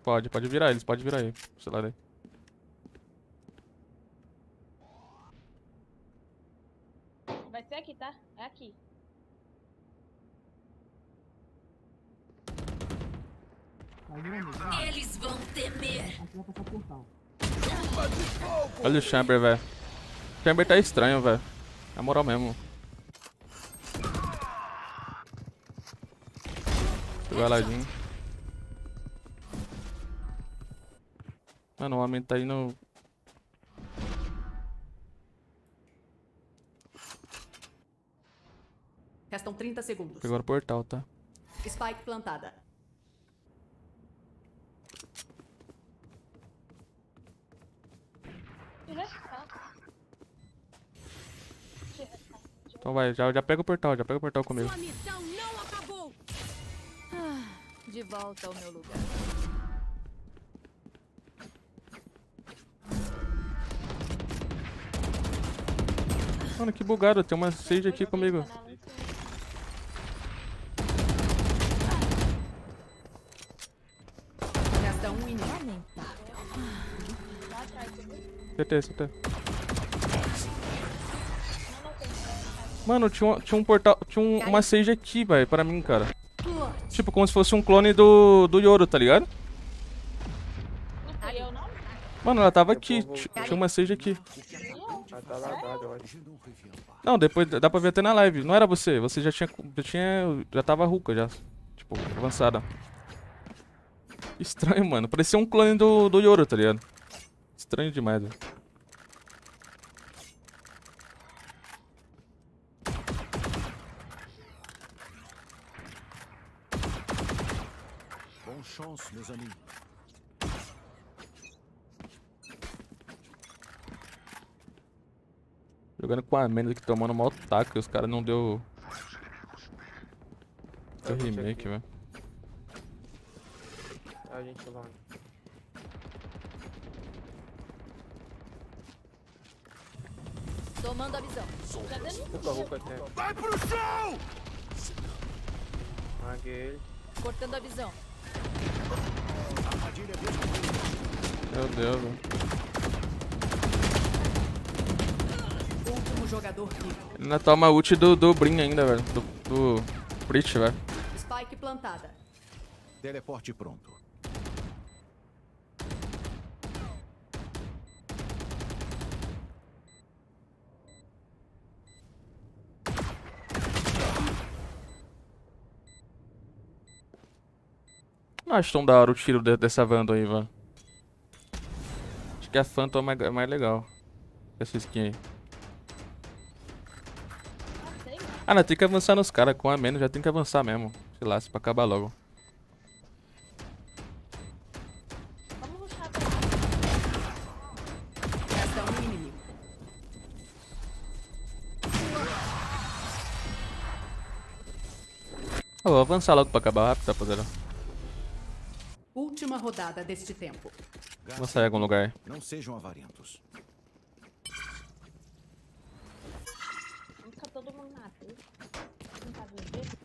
Pode, pode virar eles, pode virar aí. Sei lá daí. Vai ser aqui, tá? É aqui. Vai virando, vai. Eles vão temer. Aqui vai passar portal. Olha o Chamber, velho. O Chamber tá estranho, velho. Na moral mesmo. Pegou a ladinho. Mano, o homem tá indo. Restam 30 segundos. Pegou o portal, tá? Spike plantada. Tira esse saco. Tira esse saco. Então vai, já, já pega o portal, já pega o portal comigo. Sua missão não acabou. Ah, de volta ao meu lugar. Mano, que bugado, tem uma Sage aqui comigo. CT, CT. Mano, tinha, um- tinha um portal. Tinha um- uma Sage aqui, velho, pra mim, cara. Tipo, como se fosse um clone do, do Yoro, tá ligado? Mano, ela tava aqui. ti- Tinha uma Sage aqui. Não, depois dá pra ver até na live. Não era você, você já tinha. Já, tinha, já tava ruca já. Tipo, avançada. Estranho, mano. Parecia um clone do, do Yoro, tá ligado? Estranho demais, velho. Bonne chance, meus amigos. Jogando com a Mendes aqui tomando mal taco e os caras não deu. Deu remake, aqui. velho. A gente longe. Tomando a visão. Ruka até. Vai pro chão! Maguei ele. Cortando a visão. Meu Deus, velho. Último jogador vivo. Ele ainda toma ult do, do Brin ainda, velho. Do, do Breach, velho. Spike plantada. Teleporte pronto. Acho tão da hora o tiro de- dessa Vandal aí, velho. Acho que a Phantom é mais, é mais legal. Essa skin aí. Ah, não, tem que avançar nos caras. Com a menos já tem que avançar mesmo. Sei lá, se pra acabar logo. Ah, vou avançar logo pra acabar rápido, rapaziada. Última rodada deste tempo. Vou sair em algum lugar. Não sejam avarentos. Vamos ficar todo mundo na. Não tá vendo?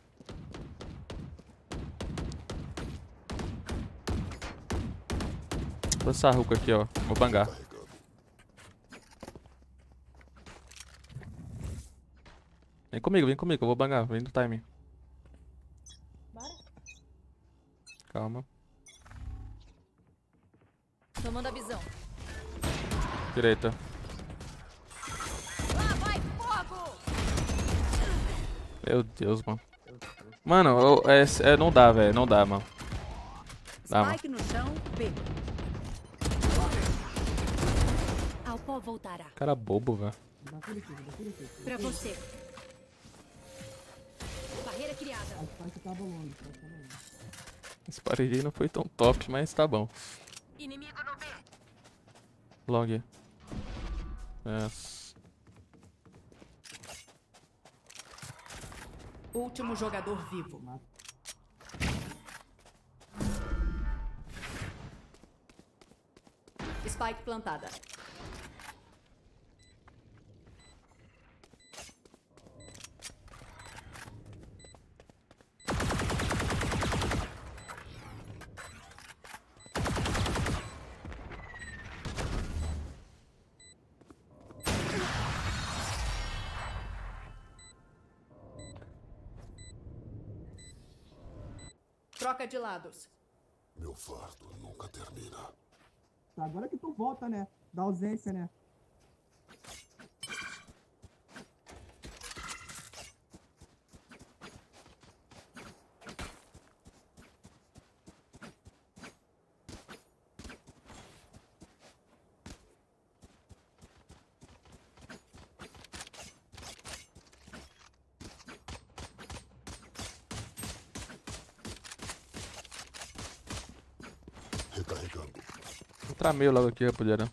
Vou essa Ruka aqui, ó. Vou bangar. Vem comigo, vem comigo, eu vou bangar. Vem no timing. Bora. Calma. Direita. Lá vai fogo! Meu Deus, mano. Mano, eu- é, é- não dá, velho. Não dá, mano. Dá, mano. Cara bobo, velho. Pra você. Barreira criada. Esse paredinho não foi tão top, mas tá bom. Inimigo no B. Log. Yes. Último jogador vivo. Spike plantada. Lados. Meu fardo nunca termina. Tá, agora que tu volta, né? Da ausência, né? Recarregando. Entra meio logo aqui, rapaziada. É,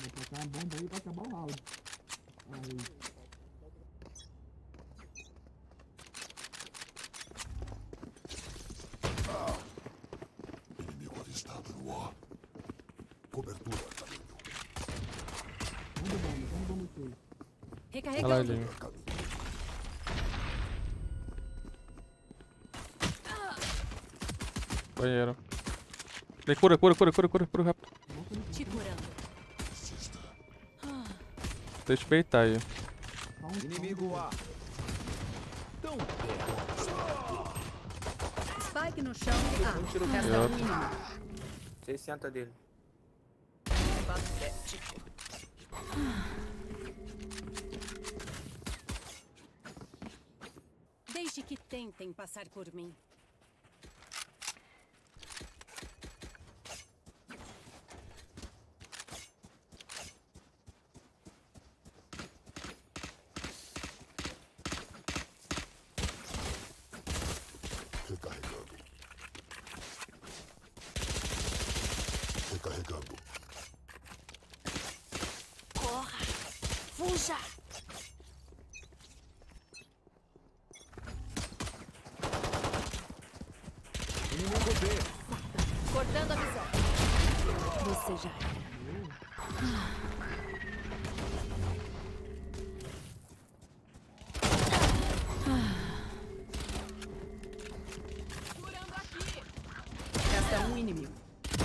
vou botar uma bomba aí pra acabar o round. Aí. Inimigo avistado no ar. Cobertura, caminho. Manda bomba, manda bomba cheio. Olha lá, Jimmy. Banheiro. Vem, cura, cura, cura, cura, cura, cura, rápido. Te curando. Deixa eu peitar aí. Inimigo A. Tão Spike no chão, A. Um tiro Resta um inimigo. 60 dele. Deixe que tentem passar por mim. Recarregando. Recarregando. Corra! Fuja! Inimigo B. Cortando a visão. Você já era. Resta um inimigo.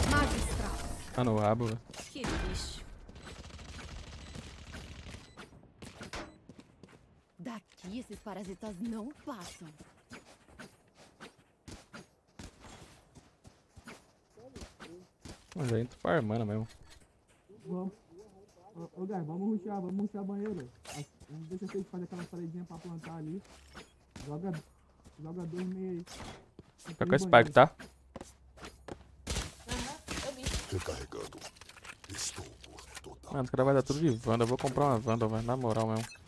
Magistral. Tá no rabo, velho. Que lixo. Daqui esses parasitas não passam. Mas aí tô farmando mesmo. Vamos. Ô, ô Gai, vamos ruxar, vamos ruxar banheiro. Vamos deixar vocês fazerem aquela paredinha pra plantar ali. Joga. Joga dois meio aí. Tá com a Spike, tá? Recarregando. Estou morto total. Mano, os caras vão dar tudo de Wanda. Eu vou comprar uma Wanda, velho. Na moral mesmo.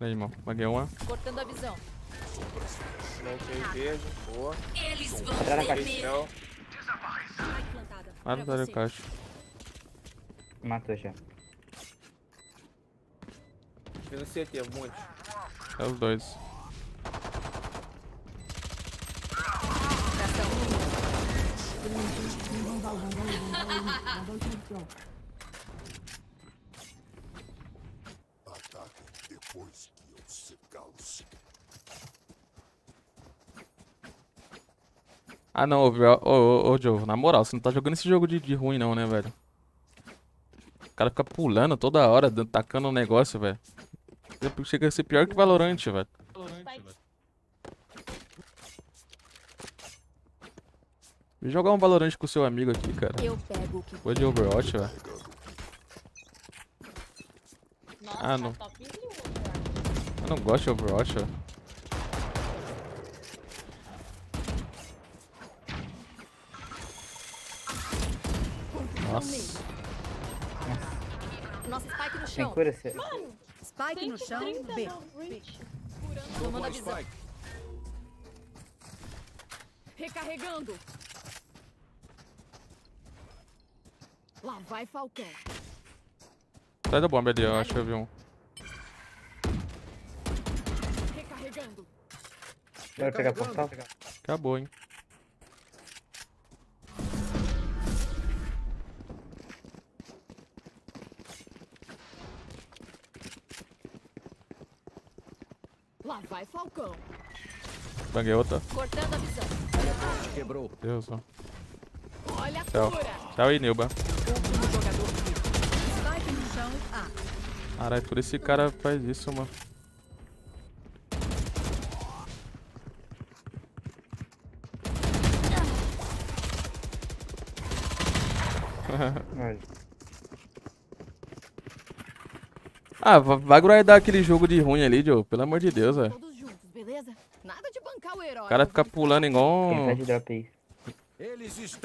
Aí, irmão. Paguei uma. Cortando a visão. Bloqueio verde, boa. Eles vão Entrar na caixa. Não. Spike plantada. Caixa. Matou já. No CT, muitos. É os dois. Resta um inimigo. Vandal, vandal, vandal, vandal em cima do chão. Ataque depois que eu secá-los. Ah, não, ô, ô, ô, Joe. Na moral, você não tá jogando esse jogo de, de ruim, não, né, velho? O cara fica pulando toda hora, tacando um negócio, velho. Chega a ser pior que Valorant, velho. Vem jogar um Valorant com o seu amigo aqui, cara. Eu pego que Foi de Overwatch, velho. Nossa, Ah, não. tá 1, Eu não gosto de Overwatch, velho. Nossa. Nossa Spike no Tem chão. cura, você. Spike no chão, 130 B. Tomando a visão. Recarregando. Lá vai Falcão. Sai da bomba ali, eu acho que eu vi um. Recarregando. Bora pegar portal? Acabou, hein. Vai Falcão. Banguei outra. Cortando a visão. Quebrou. Deus, ó. Olha a Tchau. cura. Tchau aí, Nilba. Caralho, por esse cara faz isso, mano. Ah, va- vai guardar aquele jogo de ruim ali, Joe. Pelo amor de Deus, velho. Beleza? Nada de bancar o herói. O cara fica pulando igual. Um-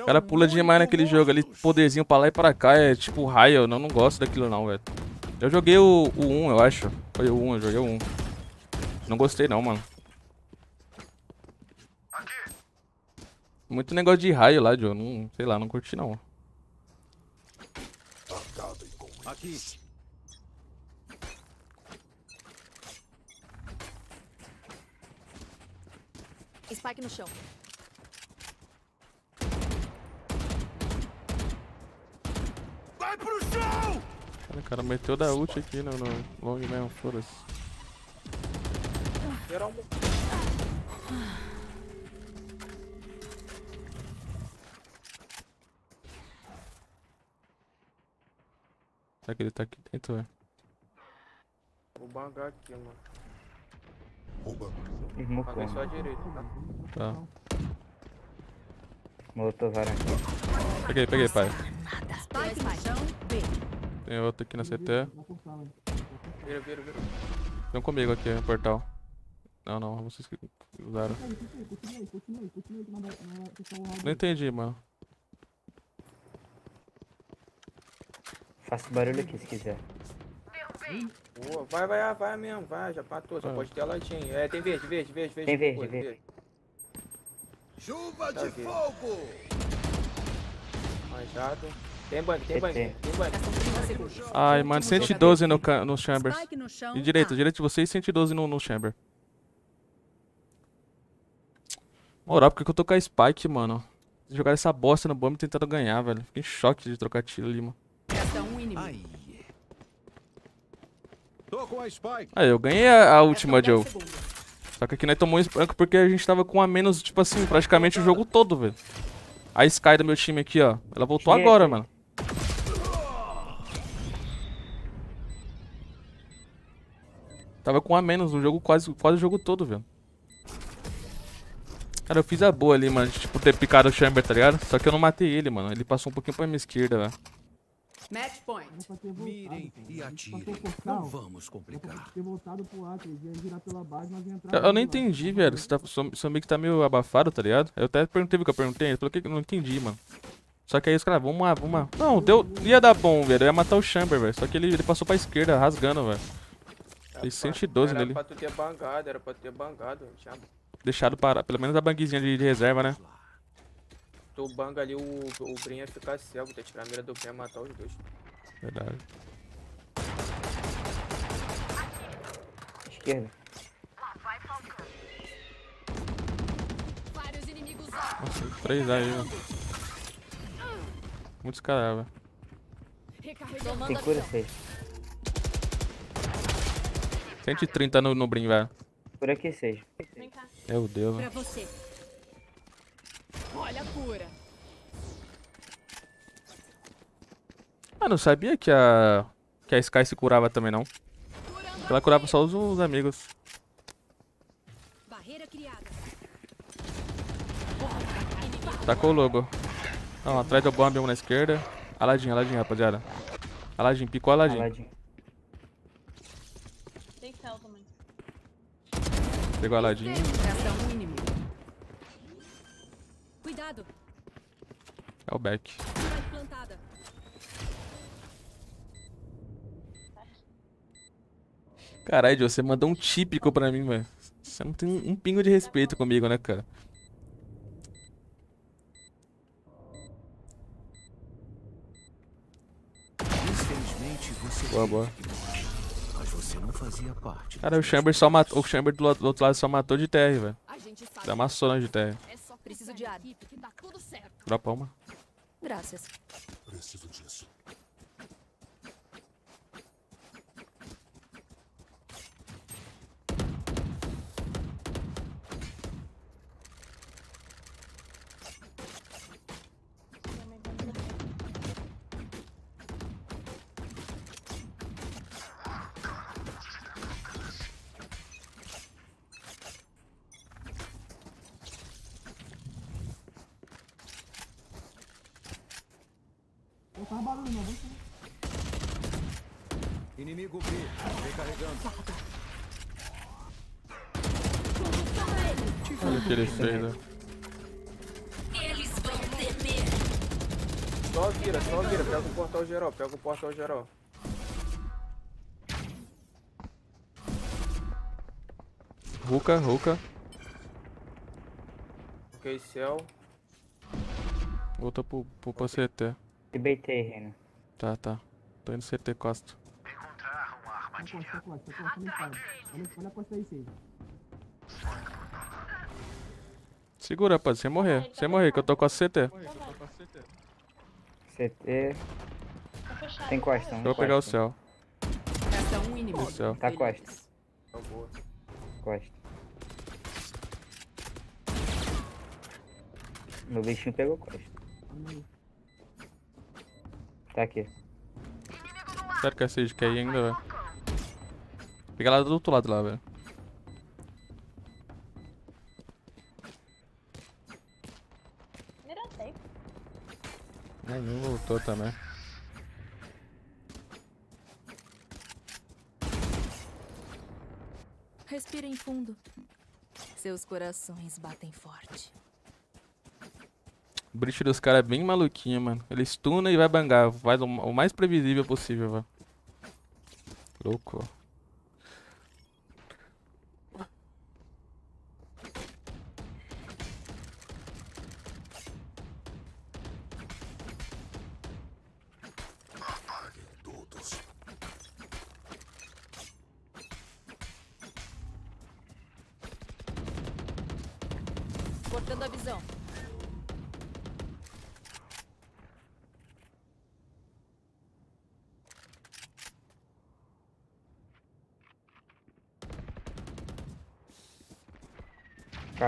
O cara pula demais naquele jogo ali, poderzinho pra lá e pra cá. É tipo raio, eu não, não gosto daquilo não, velho. Eu joguei o, o 1, eu acho. Foi o 1, eu joguei o 1. Não gostei não, mano. Muito negócio de raio lá, Joe. Não, sei lá, não curti não. Aqui. Spike no chão. Vai pro chão! Cara, o cara meteu da ult aqui no, no long mesmo, foda-se. Será que ele tá aqui dentro, velho? Vou bangar aqui, mano. Smocou. Banguei só a direita, tá? Tá. Molotov varanda. Peguei, peguei, pai. Tem outro aqui na CT. Vira, vira, vira. Tem um comigo aqui no portal. Não, não, vocês que usaram. Não entendi, mano. Faço barulho aqui se quiser. Boa, vai, vai, vai mesmo, vai, já matou, só Ah. pode ter a latinha. É, tem verde, verde, verde, verde. Tem verde, coisa, verde. Chuva Tá de aqui. fogo! Manjado. Tem bang, tem bang, TT. tem bang. Ai, mano, 112 no, no chamber. Spike no chão, E direito, A. direito de vocês, 112 no, no chamber. Moral, por que eu tô com a Spike, mano? Jogar essa bosta no bomb tentando ganhar, velho. Fiquei em choque de trocar tiro ali, mano. Resta um inimigo. Ai. Tô com a Spike. Aí, eu ganhei a, a última, Joe. 10 segundos. Só que aqui nós tomamos branco porque a gente tava com a menos, tipo assim, praticamente o jogo todo, velho. A Sky do meu time aqui, ó. Ela voltou Chega. agora, mano. Tava com a menos no jogo, quase, quase o jogo todo, velho. Cara, eu fiz a boa ali, mano, de, tipo, ter picado o Chamber, tá ligado? Só que eu não matei ele, mano. Ele passou um pouquinho pra minha esquerda, velho. Match point. Era Mirem e Era atirem. ter Não vamos Era complicar. Eu, eu não entendi, velho. Você tá, seu, seu amigo tá meio abafado, tá ligado? Eu até perguntei o que eu perguntei. Ele falou que eu não entendi, mano. Só que aí os caras, vamos lá, vamos lá. Não, deu. Ia dar bom, velho. Eu ia matar o Chamber, velho. Só que ele, ele passou pra esquerda, rasgando, velho. Fez 112 era nele. pra tu ter bangado, era pra tu ter bangado. Deixado para. Pelo menos a banguizinha de, de reserva, né? Tu banga ali, o, o Brin ia ficar cego, ter tirar a mira do Brin e matar os dois. Verdade. Esquerda. Vários inimigos Nossa, três aí, velho. Muitos caras, velho. Tem cura, seis. 130 no, no Brim, velho. Por aqui, seis. Meu Deus, velho. Olha a cura. Ah, não sabia que a. Que a Sky se curava também, não. Ela curava só os, os amigos. Barreira criada. Tacou o logo. Não, atrás do bomb, um na esquerda. Aladim, Aladim, rapaziada. Aladim, picou Aladim. Aladim. Pegou Aladim. É o back. Plantada. Caralho, você mandou um típico pra mim, velho. Você não tem um pingo de respeito comigo, né, cara? Boa, boa. Cara, o Chamber só matou. O Chamber do, outro lado só matou de TR, velho. Amassou nós de TR. É preciso de ar. Que dá tudo certo. Dropa uma. Graças. Preciso disso. Faz barulho não, vamos Inimigo B, recarregando. Olha o que ele fez, né? Eles vão temer. Só vira, só vira. Pega o portal geral, pega o portal geral. Ruka, Ruka. Ok, céu. Voltou pro, pro, pro CT. E beitei, Reina. Tá, tá. Tô indo CT Costa. Tá costa, tá costa, tá costa, não para. Olha, olha a costa aí. Segura, rapaz, sem morrer. Sem morrer, que eu tô com a CT. CT. Tá. Tem costa, um Vou pegar o céu. Resta um inimigo. O céu. Tá costa. Tá. Costa. Meu bichinho pegou costa. Tá aqui. Sério que a Sage quer ir ainda, velho? Pega lá do outro lado lá, velho. Nenhum voltou também. Respirem fundo. Seus corações batem forte. O breach dos caras é bem maluquinho, mano. Ele stuna e vai bangar. Faz o, mais previsível possível, velho. Louco. Todos.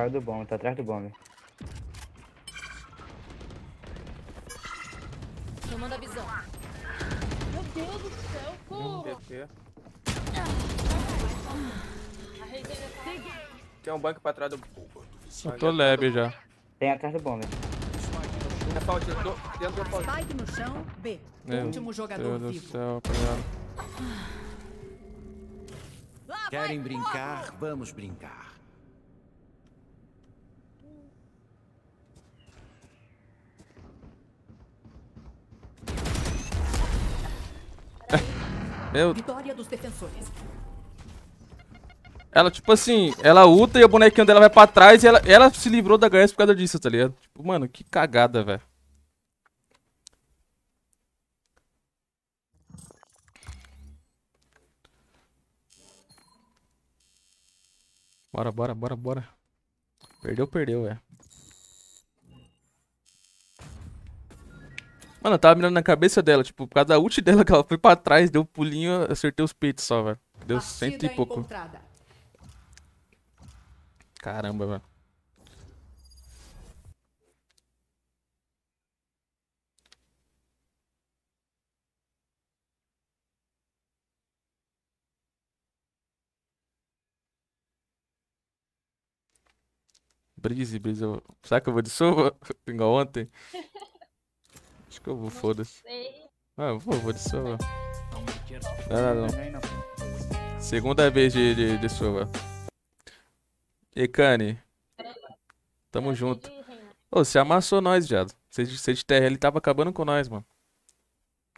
Caiu do bombe, tá atrás do bombe. Tomando a visão. Meu Deus do céu, porra. Tem um banco pra trás do. Eu tô leve já. Tem atrás do bombe. É falta, dentro dentro do falta. Spike no chão, B. Meu Último jogador Deus do vivo. céu, obrigado. Querem brincar? Vamos brincar. Meu, Vitória dos defensores. ela, tipo assim, ela ulta e o bonequinho dela vai pra trás e ela, ela se livrou da HS por causa disso, tá ligado? Tipo, mano, que cagada, velho. Bora, bora, bora, bora. Perdeu, perdeu, velho. Mano, eu tava mirando na cabeça dela, tipo, por causa da ult dela que ela foi pra trás, deu um pulinho, acertei os peitos só, velho. Deu cento e Partida pouco. encontrada. Caramba, velho. Brise, Brise. Será que eu vou de sova? Igual ontem? Acho que eu vou, foda-se. Ah, eu vou, vou de sova. Não, não, não. Segunda vez de, de, de sova. E Kane, tamo junto. Ô, você amassou nós, viado. Você de de TRL tava acabando com nós, mano.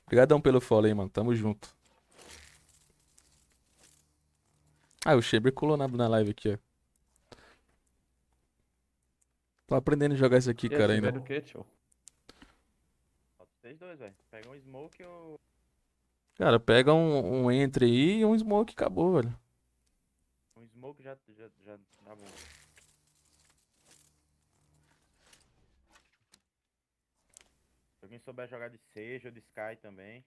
Obrigadão pelo follow aí, mano. Tamo junto. Ah, o Sheber colou na, na live aqui, ó. Tô aprendendo a jogar isso aqui, E cara, ainda. do quê, tio? Vocês dois, velho. Pega um smoke ou. Cara, pega um, um entre aí e um smoke acabou, velho. Um smoke já, já, já tá bom. Se alguém souber jogar de Sage ou de Sky também.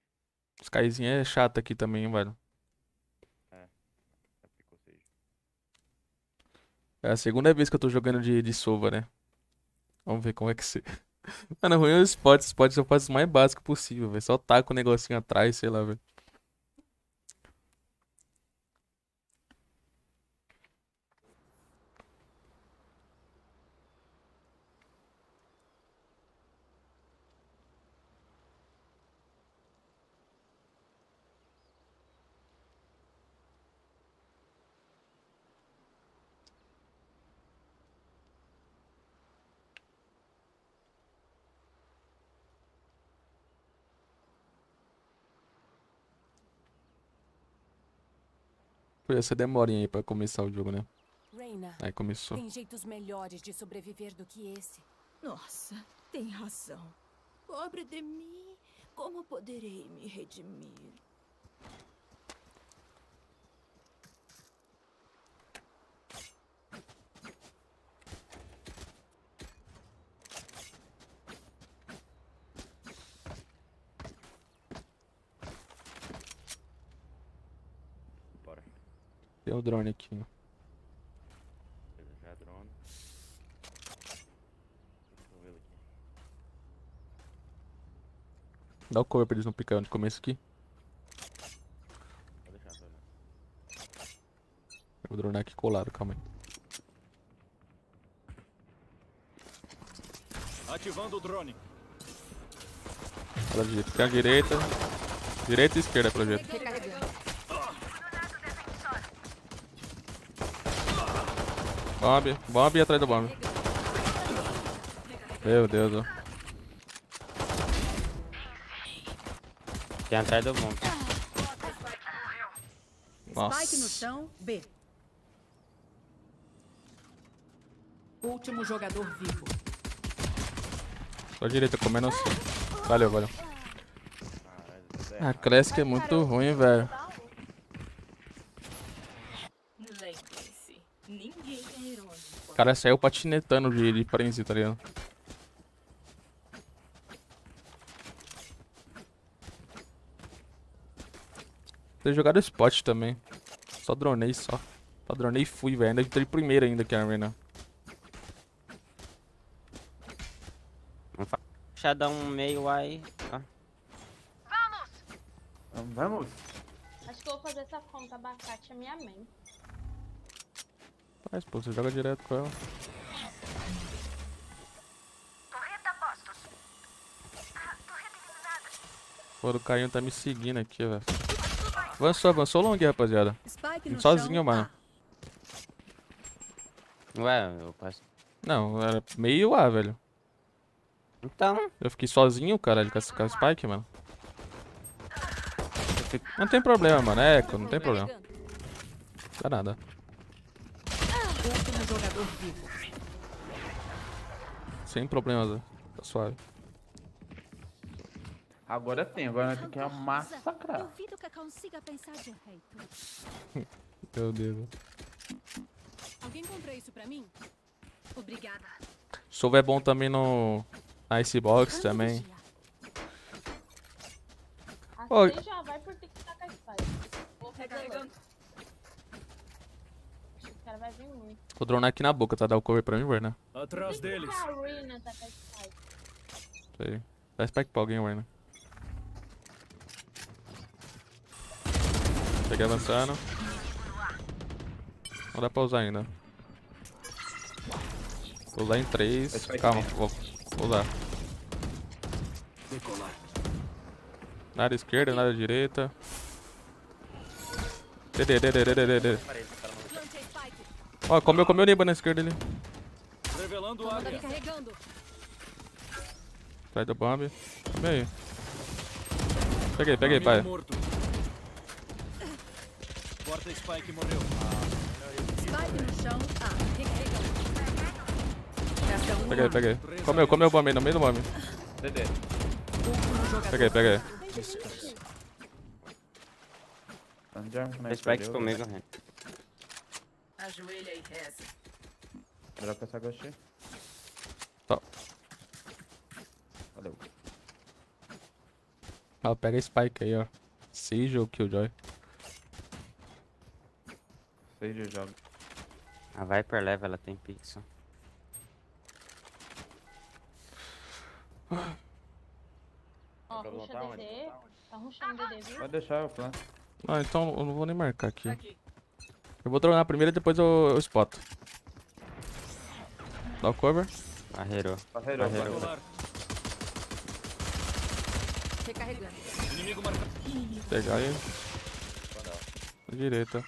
Skyzinho é chato aqui também, velho. É. Sage. É a segunda vez que eu tô jogando de, de Sova, né? Vamos ver como é que se. Mano, ruim é os spots. Spots eu faço o mais básico possível, velho. Só taco o negocinho atrás, sei lá, velho. Essa demorinha aí pra começar o jogo, né? Reina, Aí começou. tem jeitos melhores de sobreviver do que esse. Nossa, tem razão. Pobre de mim, como poderei me redimir? Bora. Tem o drone aqui. Beleza, já drone. Deixa eu ver ele aqui. Dá o cover pra eles não picarem de começo aqui. Pode deixar, tô. O drone aqui colado, calma aí. Ativando o drone. Pela direita. Fica à direita. Direita e esquerda, projeto. Bomb. Bomb e atrás do bomb. Meu Deus, ó. Tem atrás do bom. Spike no Nossa. chão, B. Último jogador vivo. Só direita, comendo assim. Valeu, valeu. Ah, Classic é muito ruim, velho. Lembre-se, ninguém é herói. O cara saiu patinetando de, de frenzy, tá ligado? Ter jogado spot também. Só dronei só. Só dronei e fui, velho. Ainda entrei primeiro ainda que a arena. Vamos fa- Fechadão meio aí. Ó. Vamos! Acho que eu vou fazer essa conta abacate a minha mãe. Mas, pô, você joga direto com ela. Pô, o Caio tá me seguindo aqui, velho. Avançou, avançou long, rapaziada. Sozinho, mano. Ué, eu passo. Não, era meio A, velho. Então. Eu fiquei sozinho, caralho, com a Spike, mano. Não tem problema, mano. É eco, não tem problema. Dá nada. Último jogador vivo. Sem problemas, ó. tá suave. Agora tem, agora nós temos que massacrar. Duvido que consiga pensar direito. Meu Deus. Alguém compra isso pra mim? Obrigada. Sova é bom também no na Icebox também. A Ô. C já vai por ter que tacar. Vou fazer logo. Acho que o cara vai vir muito. O drone aqui na boca, tá? Dá o cover pra mim, Werner. Atrás deles. A Rina tacar spike. Isso aí. Dá spike pra alguém, Werner. Peguei avançando. Não dá pra usar ainda. Vou usar em 3. Spike Calma, vou, vou usar. Na área esquerda, na área direita. DD, DD, DD, DD. Ó, comeu, comeu o Niba na esquerda ali. Revelando Comando área. Atrás do bomb. Come aí. Peguei, peguei, pai. Morto. Porta Spike morreu. Spike no chão. A. Um Peguei, peguei. Comeu, comeu o bomb aí no meio do bomb. DD. Peguei, peguei. Tanto de arma que nós Spike perdeu, comigo. Ren. Ajoelha e reza. Dropa essa gostei. Tá. Valeu. Ó, pega a Spike aí, ó. Siege ou Killjoy. Seis de jogo. A Viper leva, ela tem pixel. Ó, voltar DD. Tá ruxando DD, viu? Pode deixar eu plan. Ah, então eu não vou nem marcar aqui. Eu vou dronar primeiro e depois eu, eu spoto. Dá o cover. Barreirou. Barreirou, Barreirou. Recarregando. Inimigo marcado. Pegar aí. Na direita.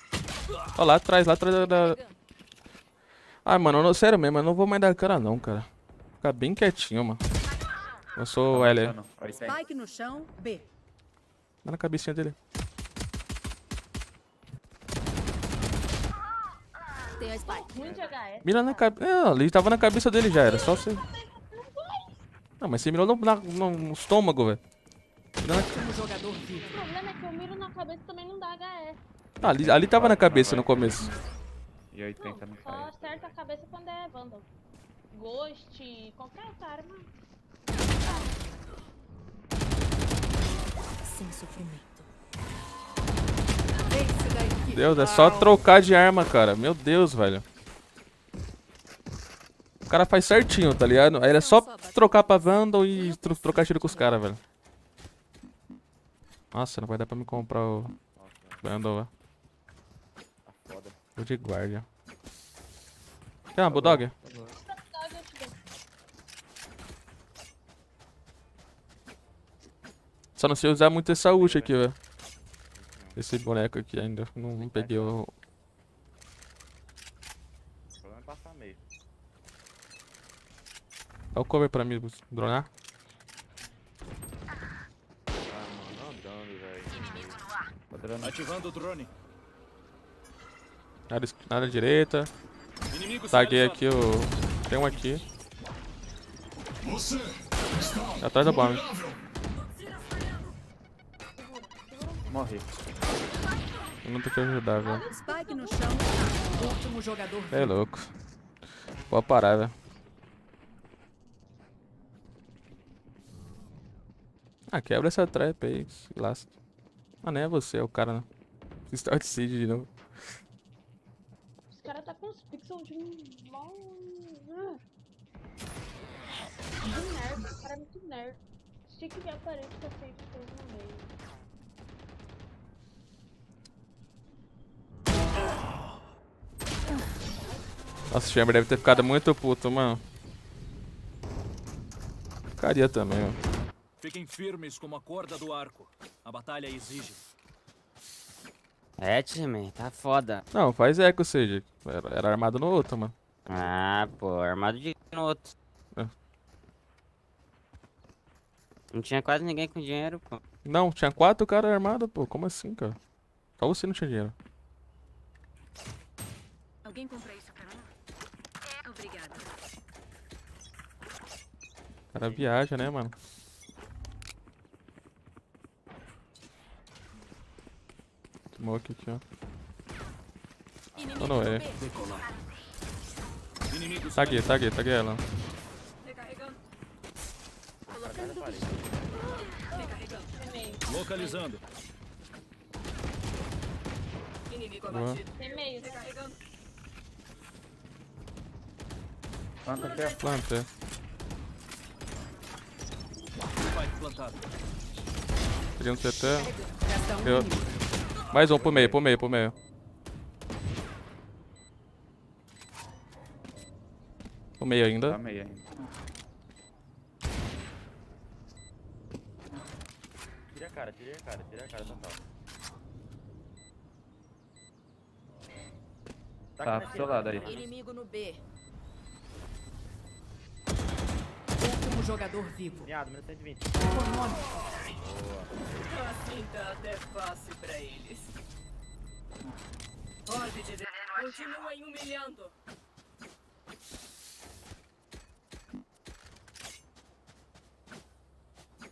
Ó, lá atrás, lá atrás da... Ah, mano, não, sério mesmo, eu não vou mais dar cara não, cara. Ficar bem quietinho, mano. Eu sou o L. Aí tem. Spike no chão. B. Dá na cabecinha dele. Tem a Spike. Ruim de HS. Mira na cabeça. É, ali tava na cabeça dele já, era só você. Não, mas você mirou no, na- no estômago, velho. Na- vivo. O problema é que eu miro na cabeça e também não dá HS. Ah, ali, ali tava na cabeça no começo. E 80 não Só cai. acerta a cabeça quando é Vandal. Ghost, qualquer outra arma. Sem sofrimento. Esse da equipe. Deus, é só trocar de arma, cara. Meu Deus, velho. O cara faz certinho, tá ligado? Aí é só trocar pra Vandal e tro- trocar tiro com os caras, velho. Nossa, não vai dar pra me comprar o Vandal, velho. Vou de guarda. Quer uma Bulldog? Só não sei usar muito essa ult aqui, velho. Esse boneco aqui ainda. Não, não peguei o. O problema é passar meio. Dá o cover pra mim, dronar. Ah, mano, andando, velho. Tá Ativando o drone. Na área, es- na área direita. Inimigo Taguei aqui o. Tem um aqui. Você está Atrás da bomba. Morri. Eu não tenho que ajudar, velho. É louco. Vou parar, velho. Ah, quebra essa trap aí, se lasca. Ah, nem é você, é o cara, né? Start Seed de novo. Os caras tá com uns pixels de um. mal- Ah. De nerd, o cara é muito nerd. Tinha que ver a parede que eu feito coisa no meio. Nossa, o Chamber deve ter ficado muito puto, mano. Ficaria também, mano. Fiquem firmes como a corda do arco. A batalha exige. É, time, tá foda. Não, faz eco, seja. Era, era armado no outro, mano. Ah, pô, armado de no outro. É. Não tinha quase ninguém com dinheiro, pô. Não, tinha quatro caras armados, pô. Como assim, cara? Só você não tinha dinheiro. Alguém compra isso pra mim? Obrigada. O cara viaja, né, mano? Smoke aqui, ó. Oh, não é. Taguei, taguei, taguei ela. Recarregando. localizando. Inimigo abatido. Tem meio. Recarregando. Planta aqui, ó. Planta. Peguei um Eu... Mais um pro meio, pro meio, pro meio. O meio ainda. Tá meio ainda. Tira a cara, tira a cara, tira a cara total. Tá pro seu lado aí. Inimigo no B. Jogador vivo. Miado, menos 120. Assim tá até fácil pra eles. Pode dizer. Continuem humilhando.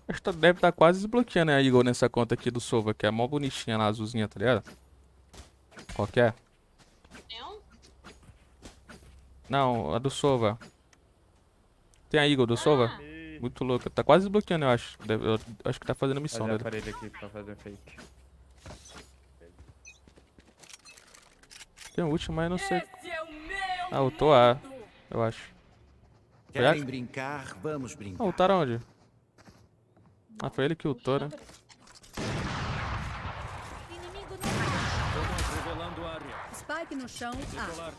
Acho que tá- deve estar quase desbloqueando a Eagle nessa conta aqui do Sova, que é mó bonitinha lá, azulzinha, tá ligado? Qual que é? Eu? Não, a do Sova. Tem a Eagle do Sova? Muito louca. Tá quase desbloqueando, eu acho. Deve- eu acho que tá fazendo missão dele. aparelho aqui pra fazer fake. Tem o último, mas eu não sei. é Ah, ultou A, eu acho. Querem brincar? Vamos brincar. Ah, ultaram onde? Ah, foi ele que ultou, né? Revelando área. Spike no chão. A.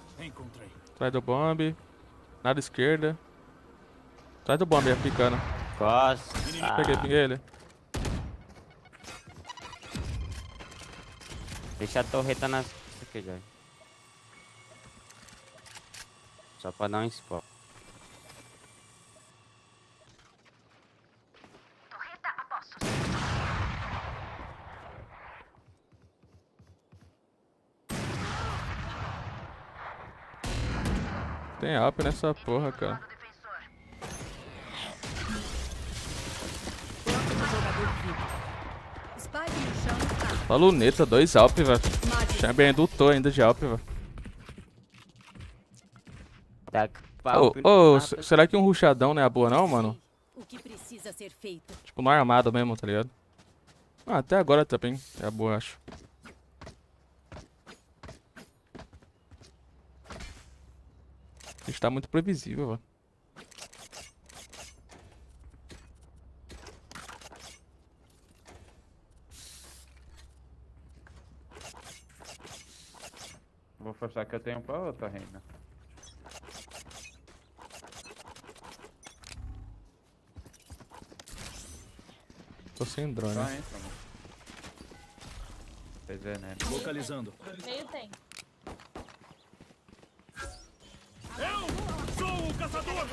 Atrás do bomb. Nada esquerda. Atrás do bomb, ia picando. Costa. Peguei, peguei ele. Deixa a torreta na. Isso aqui, já. Só pra dar um spawn. Tem up nessa porra, cara. Só luneta, dois alp, velho. Chamber ainda ultou ainda de alp, velho. Tá. Ô, ô, se- será que um ruchadão não é a boa não, mano? O que precisa ser feito? Tipo, no armado mesmo, tá ligado? Ah, até agora também é a boa, eu acho. A gente tá muito previsível, velho. Forçar que eu tenho pra outra, reina. Tô sem drone. Só entra, mano. Pois é, né? Localizando. Meio tem. Eu sou o caçador!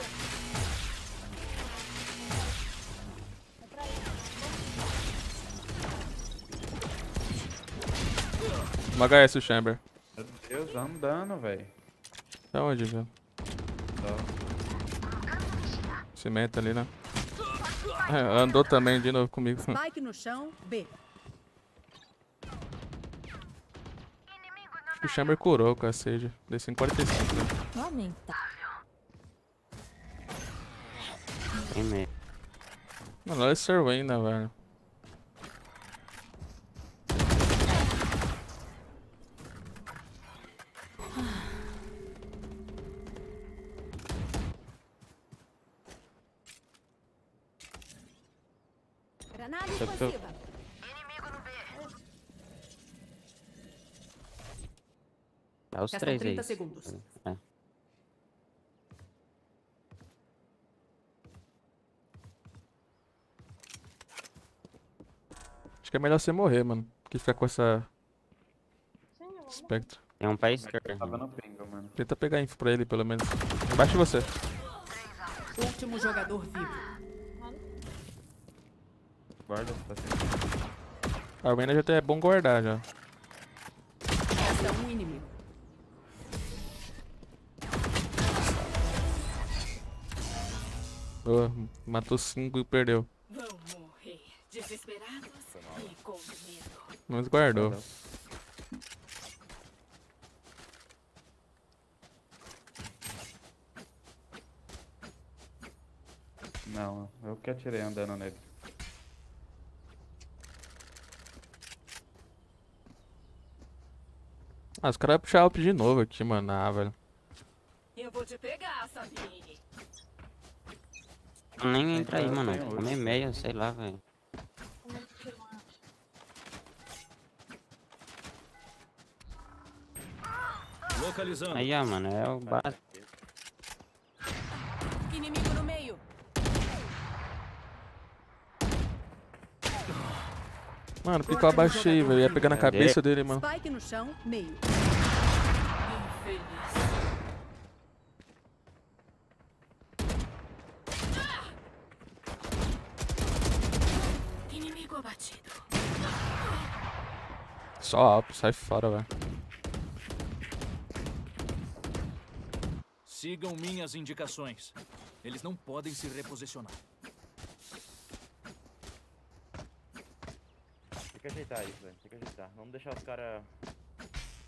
Uma HS o Chamber. Deus, andando, velho. Tá onde, velho? Cimento ali, né? É, andou também de novo comigo. Spike no chão. B. Acho que o Chamber curou com a Sage. Dei 145, né? Lamentável. Mano, olha esse server ainda, velho. Os Restam três aí. 30 segundos. É. Acho que é melhor você morrer, mano. Que ficar com essa. Spectre. Tem um pra esquerda. Tava no pingo, mano. Tenta pegar info pra ele, pelo menos. Embaixo de você. Último jogador vivo. Guarda, tá sem. A Armênia já é bom guardar já. Resta um inimigo. Boa, matou 5 e perdeu. Vão morrer desesperados e com medo. Mas guardou. Não, eu que atirei andando nele. Ah, os caras vão puxar up de novo aqui, mano. Ah, velho. Eu vou te pegar, Sabine. Nem entra aí, mano. Come meia, sei lá, velho. Localizando. Aí, ó, mano, é o básico. Inimigo no meio. Mano, picou abaixo aí, velho. Ia pegar na cabeça dele, mano. Spike no chão, meio. Só alto, sai fora, velho. Sigam minhas indicações. Eles não podem se reposicionar. Tem que ajeitar isso, velho. Tem que ajeitar. Não deixar os caras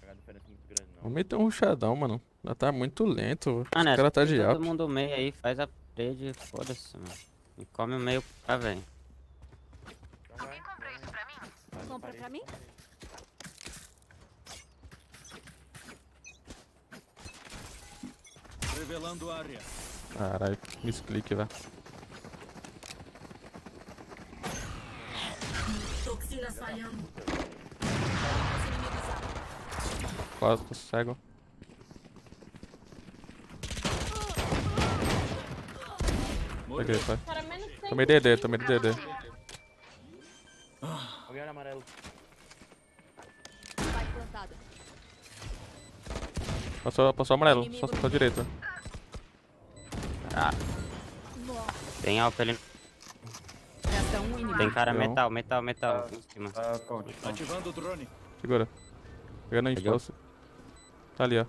pegar diferença muito grande, não. Vamos meter um ruchadão, mano. Já tá muito lento, velho. Mano, Os é caras tá todo de alto. mundo meio aí, faz a trade, foda-se, mano. E come o meio pra velho. Compra pra mim? Revelando área. Caralho, misclick, velho. Toxinas falhando. Quase, tô cego. Peguei, pai. Tomei DD, tomei DD. Alguém olha amarelo. Passou, passou amarelo, só, só direita. Tem alto ali. Tem cara Não. metal, metal, metal. em cima. Ativando o drone. Segura. Pegando a impulso. Tá ali, ó.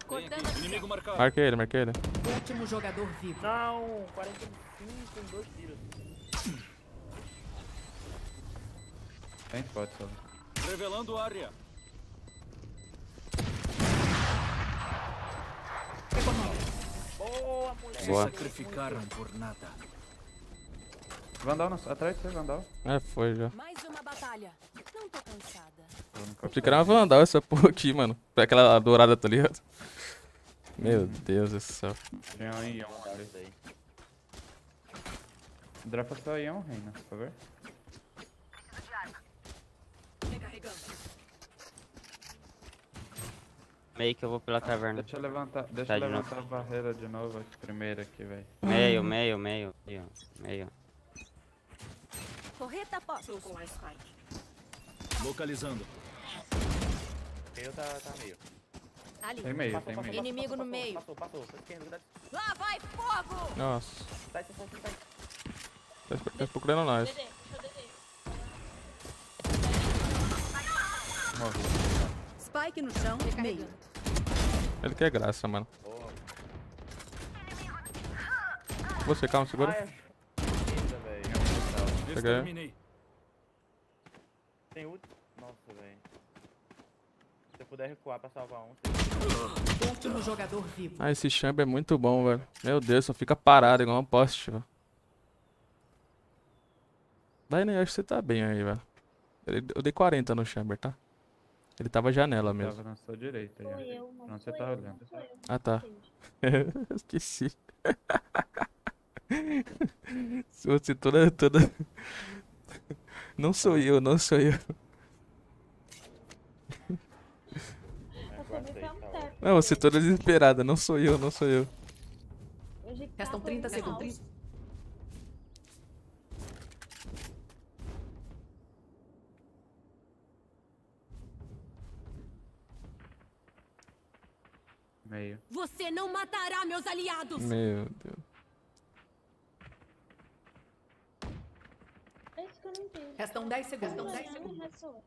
Inimigo marcado. Marquei ele, marquei ele. Último jogador vivo. Não, 45 com dois tiros. Tem spot só. Revelando área. Boa, moleque. Se sacrificaram por nada. Vandal na- atrás de você, Vandal. É, foi já. Mais uma batalha. Não tô cansada. Eu pensei que era uma Vandal essa porra aqui, mano. Aquela dourada, tá ligado? Meu Deus do céu. Tinha um Ion ali. Dropa só Ion, Reina, por favor. Meio que eu vou pela caverna. Deixa eu levantar, deixa Tá eu novo. levantar a barreira de novo aqui, primeiro aqui, velho. Meio, meio, meio, meio, meio. Correta posso. com a Spike. Localizando. Meio tá, tá meio. Ali. Tem meio, Passou, tem passou, meio. Inimigo no meio. Passou, passou. Cuidado. Lá vai fogo! Nossa. Sai, sai, sai, sai. Tá procurando nós. DD. Spike no chão, meio. Ele quer graça, mano. Você, calma, segura. Exterminei. Tem ult? Nossa, velho. Se eu puder recuar pra salvar um. Último jogador vivo. Ah, esse champ é muito bom, velho. Meu Deus, só fica parado igual um poste, velho. Daí, né? Acho que você tá bem aí, velho. Eu dei 40 no Chamber, tá? Ele tava janela mesmo. Tava na sua direita aí, eu, não Não, você tá eu, olhando. Ah, tá. Esqueci. Se você toda, toda... Não sou eu, não sou eu. Amtep. Não, você toda desesperada. Não sou eu, não sou eu. Restam tá 30 ruim, não. segundos. Meio. Você não matará meus aliados. Meu Deus. É isso que eu não entendo. Restam 10 segundos. Não, 10 não, segundos.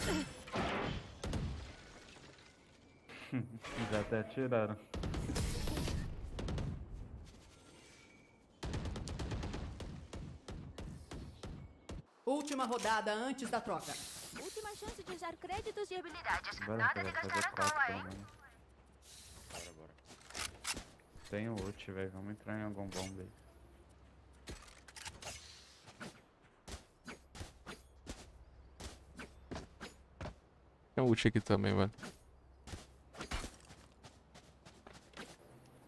Já até atiraram. Última rodada antes da troca. Última chance de usar créditos de habilidades. Bora, Nada de gastar cola, pelo hein? Bora, bora. Tem o ult, velho. Vamos entrar em algum bomba aí. Tem ult aqui também, velho.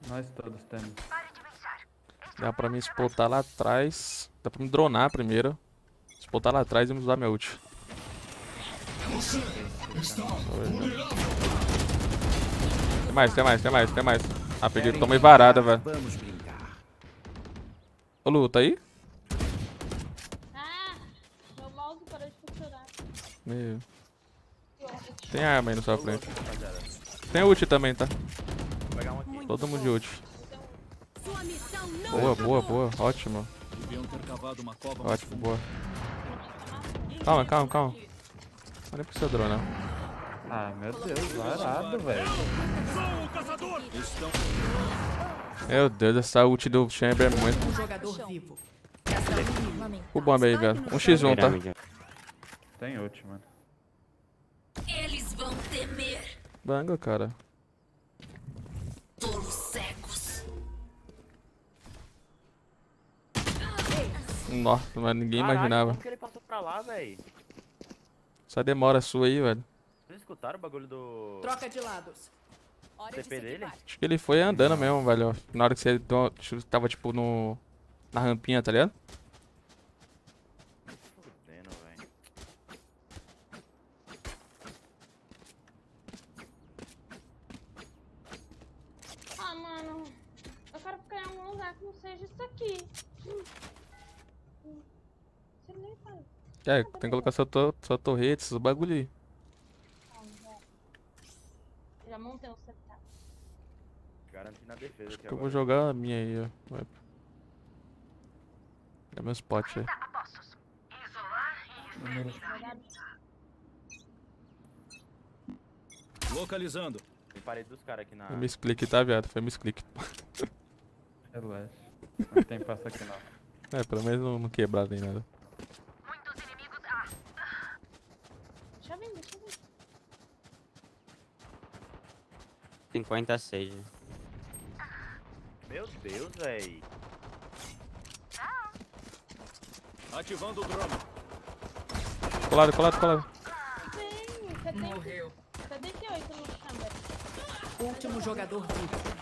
Nós todos temos. Dá pra me spotar lá atrás. Dá pra me dronar primeiro. Spotar lá atrás e me usar meu ult. Tem mais, tem mais, tem mais, tem mais. Ah, peguei, tomei varada, velho. Ô, Lu, tá aí? Ah, para de funcionar. Meu. Tem arma aí na sua frente. Tem ult também, tá? Todo mundo de ult. Boa, boa, boa. Ótimo. Ótimo, boa. Calma, calma, calma. É pra você drone. Ah, meu Deus, varado, velho. Meu Deus, essa ult do Chamber é muito. O bomb aí, velho. Um x1, tá? Tem ult, mano. Eles vão temer. Banga, cara. Tolos cegos. Nossa, mas ninguém Caralho, imaginava. Como que ele passou pra lá, velho? Essa demora sua aí, velho. Vocês escutaram o bagulho do Troca de lados. Hora de dele? Acho que ele foi andando mesmo, velho. Na hora que você tava, tipo, no... Na rampinha, tá ligado? Fudendo, velho. Ah, mano. Eu quero ficar em algum lugar que não seja isso aqui. Hum. Hum. Você nem tá. É, tem que colocar sua, to sua torrete, esses bagulho aí. Já. Montei o setup. Garantindo a defesa aqui Eu vou agora. jogar a minha aí, ó. Vai. É meu spot aí. localizando. Tem parede dos caras aqui na. Foi misclick, tá, viado? Foi misclick. Relaxa. Não tem passo aqui não. É, pelo menos não, não quebrado nem nada. Deixa eu ver, deixa eu ver. 56. Meu Deus, velho. Ativando o drone. Colado, colado, colado. Tem. Morreu. Cadê esse 8 no chamber? Último jogador vivo.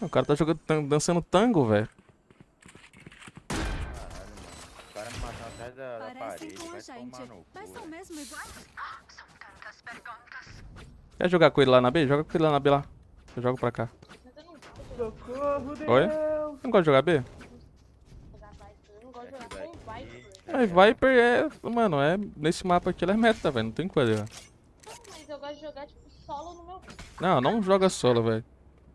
O cara tá jogando, dançando tango, velho. O cara me matou atrás da, da parede. Vai gente, tomar no mas são mesmo iguais. Quer jogar com ele lá na B? Joga com ele lá na B lá. Eu jogo pra cá. Socorro, Oi? Não gosta de jogar B? Jogar Viper. Eu não gosto de jogar com Viper. É, Viper é. Mano, é. Nesse mapa aqui ela é meta, velho. Não tem coisa. velho. Mas eu gosto de jogar, tipo, solo no meu. Não, não joga solo, velho.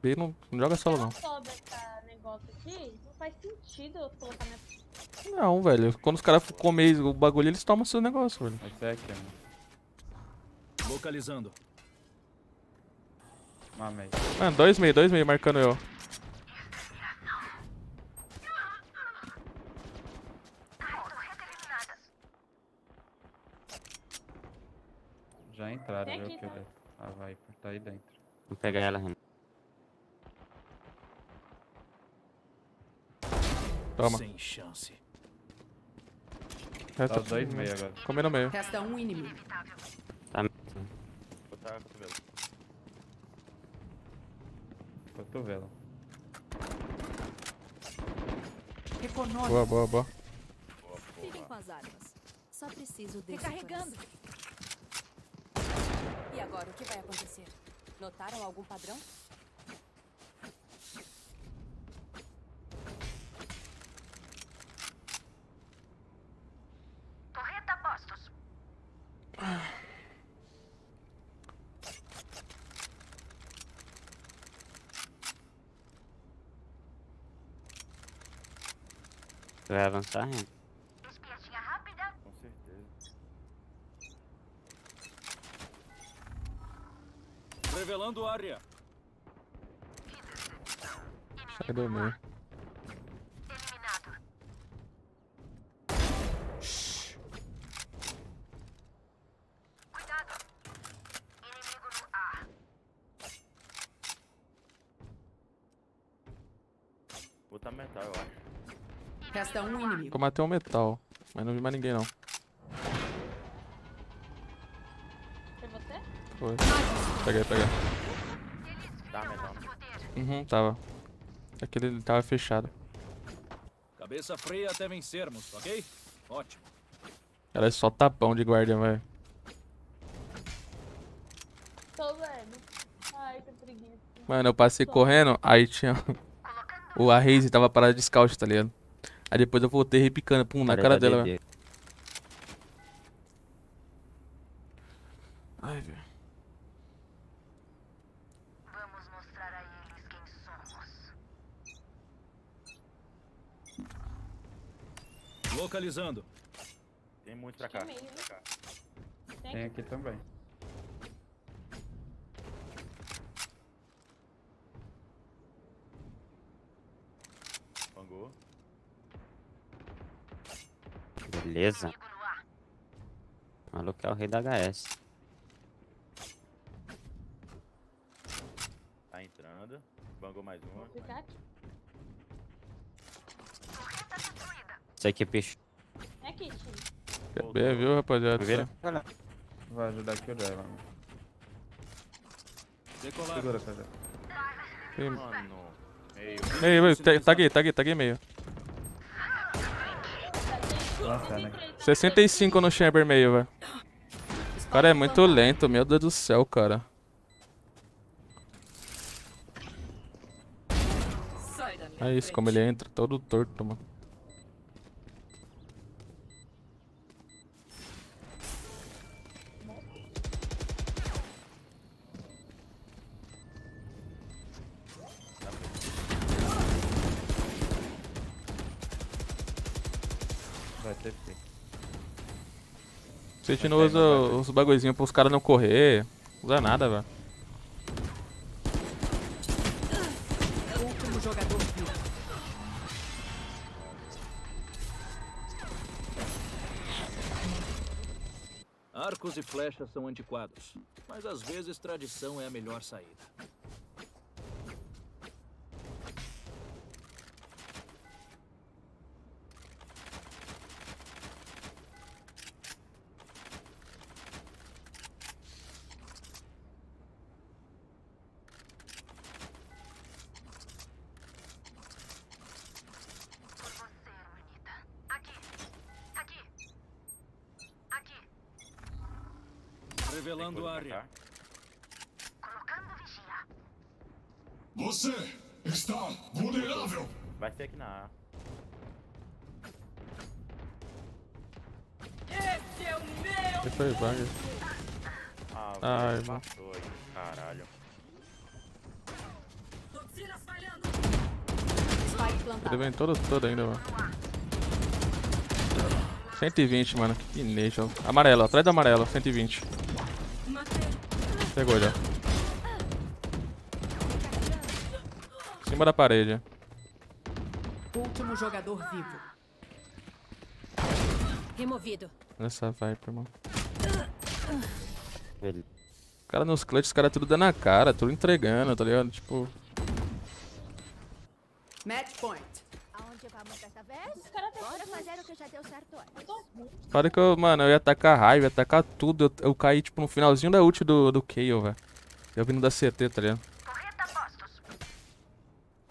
B não, não joga solo, não. Sobe esse negócio aqui, não faz sentido eu colocar minha. Não, velho. Quando os caras for comer o bagulho, eles tomam seu negócio, velho. É aqui, mano. Localizando. Mamei. Mano, dois meio, dois meio marcando eu. Já entraram, viu, que tá? A Viper tá aí dentro. Vou pegar ela, Renan. Toma. Sem chance. Resta Tá dois meio agora. Comer no meio. Resta um inimigo. Tá. Botar cotovelo. Cotovelo. Econômico. Boa, boa, boa. Fiquem com as armas. Só preciso desse Recarregando. E agora, o que vai acontecer? Notaram algum padrão? Vai avançar, Renan? Espiadinha rápida. Com certeza. Revelando área. Sai do meio. Eliminado. Cuidado. Inimigo no ar. Botar metal, eu acho. Resta um inimigo. Eu matei um metal. Mas não vi mais ninguém, não. Foi você? Foi. Peguei, peguei. Dá metal? Uhum, tava. Aquele ele tava fechado. Cabeça fria até vencermos, ok? Ótimo. Ela é só tapão de guarda, velho. Tô vendo. Ai, que preguiça. Mano, eu passei correndo, aí tinha. O a Raze tava parada de scout, tá ligado? Aí depois eu voltei repicando, pum, na Cara, dela. Ai, velho. Localizando. Tem muito pra cá. Tem meio, pra cá. Tem aqui também. Beleza. O maluco é o rei da HS. Tá entrando. Bangou mais uma. Aqui. Isso aqui, bicho. É aqui, time. Ver, viu, rapaziada? Vira. Vai ajudar aqui o dela, mano. Decolar. Segura. Tem- Mano. Meio. Meio, meio, tá tá aqui, tá aqui, tá aqui meio. Nossa, né? 65 no chamber meio, velho. O cara é muito lento, meu Deus do céu, cara. É isso, como ele entra todo torto, mano. A gente não usa os bagulhozinhos pros caras não correr. Usa nada, velho. Arcos e flechas são antiquados, mas às vezes tradição é a melhor saída. Revelando área. Você está vulnerável. Vai ser aqui na A. Esse é o meu! Foi bang. Ah, Ai, mano. passou aí. Caralho. Ele vem todo, todo ainda, mano. 120, mano. Que nation. Amarelo, atrás do amarelo, 120. Pegou já. Em cima da parede. Último jogador vivo. Removido. Nessa Viper, mano. Beleza. O cara nos clutches, os caras tudo dando a cara, tudo entregando, tá ligado? Tipo, Match point. Aonde vamos dessa vez? Os caras tão Bora fazer o que já deu certo antes. para que eu, mano, eu ia atacar raiva, ia atacar tudo. Eu, eu caí, tipo, no finalzinho da ult do, do Kayle, velho. Eu vindo da CT, tá ligado?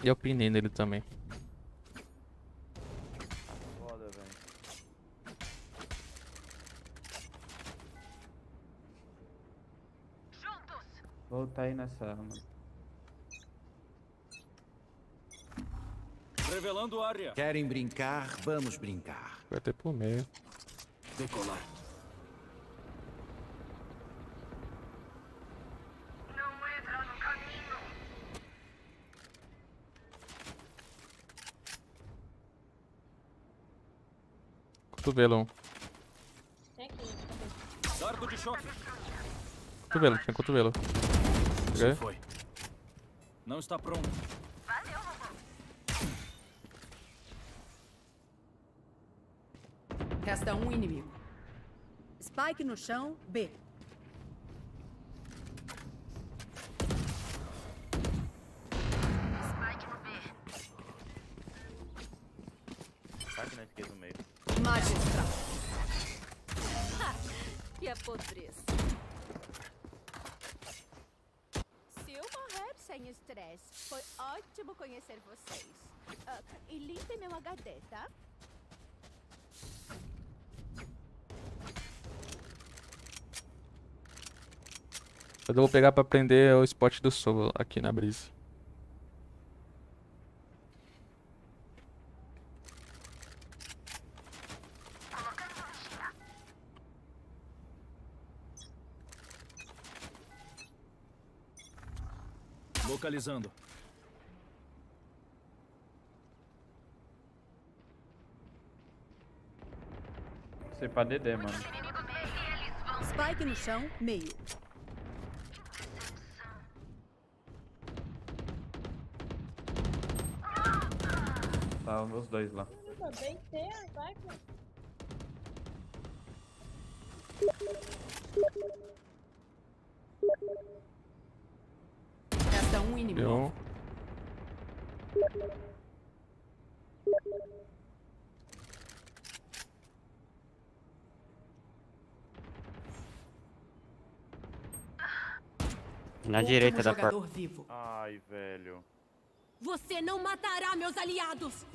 E eu pinei nele também. Foda, velho. Voltar aí nessa arma. Revelando área. Querem brincar? Vamos brincar. Vai ter por meio. Decolar. Cotovelo, um. Tem aqui, cadê? Dardo de choque. Cotovelo, tinha cotovelo. Se Peguei. foi. Não está pronto. Resta um inimigo. Spike no chão, B. Tá aqui na esquerda no meio. Magistral. Que é podres. Se eu morrer sem estresse, foi ótimo conhecer vocês. Ah, e limpe meu HD, tá? Eu vou pegar pra prender o spot do Soul aqui na brisa. Localizando. Sei pra DD, mano. Spike no chão, meio. Tá os dois lá. Nunca bem ter, vai, pô. Resta um inimigo. Eu. Na direita da porta. vivo. Ai, velho. Você não matará meus aliados.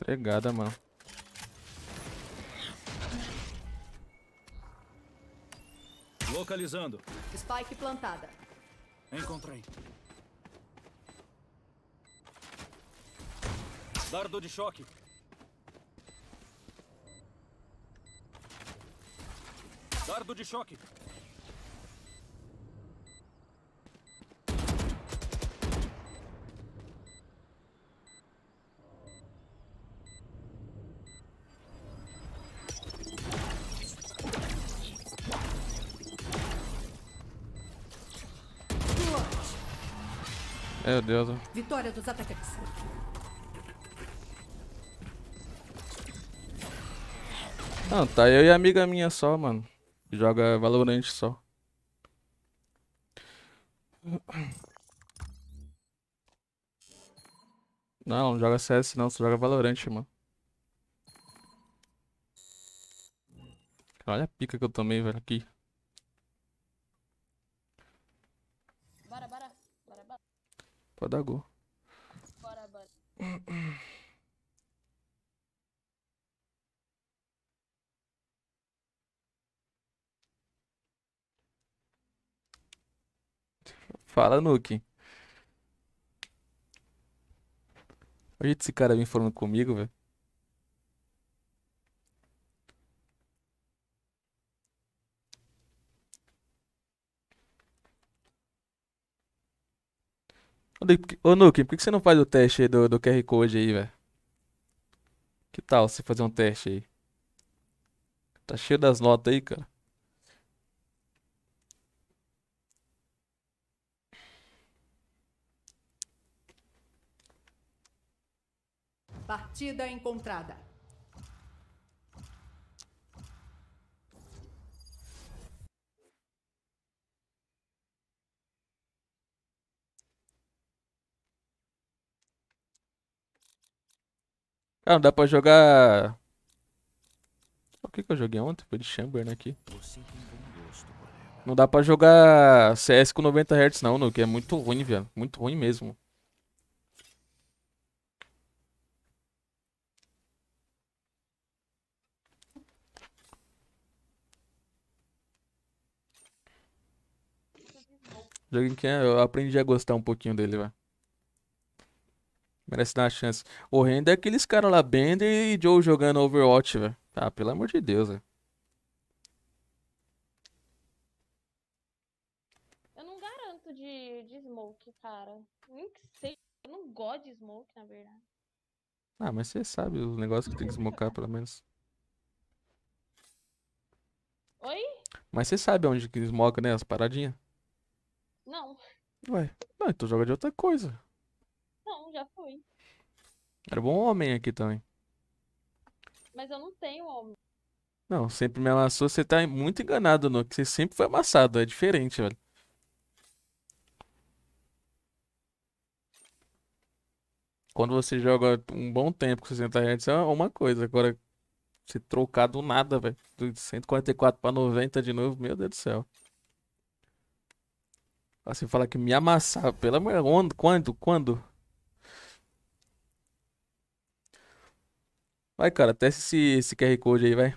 Entregada, mano. Localizando. Spike plantada. Encontrei. Dardo de choque. Dardo de choque. Meu Deus. Vitória dos atacantes. Não, tá eu e a amiga minha só, mano. Joga Valorant só. Não, não joga CS não, só joga Valorant, mano. Olha a pica que eu tomei, velho, aqui. Bora, bora. Bora, bora. Pode dar gol. Bora, bora. Fala, Nuke. Olha esse cara vem falando comigo, velho. Ô, Nuke, por que você não faz o teste aí do, do QR Code aí, velho? Que tal você fazer um teste aí? Tá cheio das notas aí, cara. Partida encontrada. Cara, não dá pra jogar. O que que eu joguei ontem? Foi de Chamber, né, aqui. Não dá pra jogar CS com 90 Hz não, Nuke. É muito ruim, velho. Muito ruim mesmo. Joguinho que é- eu aprendi a gostar um pouquinho dele, velho. Merece dar uma chance. O Render é aqueles caras lá, Bender e Joe jogando Overwatch, velho. Ah, pelo amor de Deus, velho. Eu não garanto de, de smoke, cara. Nem que seja. Eu não gosto de smoke, na verdade. Ah, mas você sabe os negócios que tem que smocar, pelo menos. Oi? Mas você sabe onde que smoca, né? As paradinhas. Não. Ué, não, então joga de outra coisa. Não, já fui. Era bom homem aqui também. Mas eu não tenho homem. Não, sempre me amassou. Você tá muito enganado, no que você sempre foi amassado. É diferente, velho. Quando você joga um bom tempo com 60 Hz é uma coisa. Agora, se trocar do nada, velho. De 144 pra 90 de novo, meu Deus do céu. Assim, falar que me amassar, pelo amor quando, quando? Vai, cara, testa esse, esse QR Code aí, vai.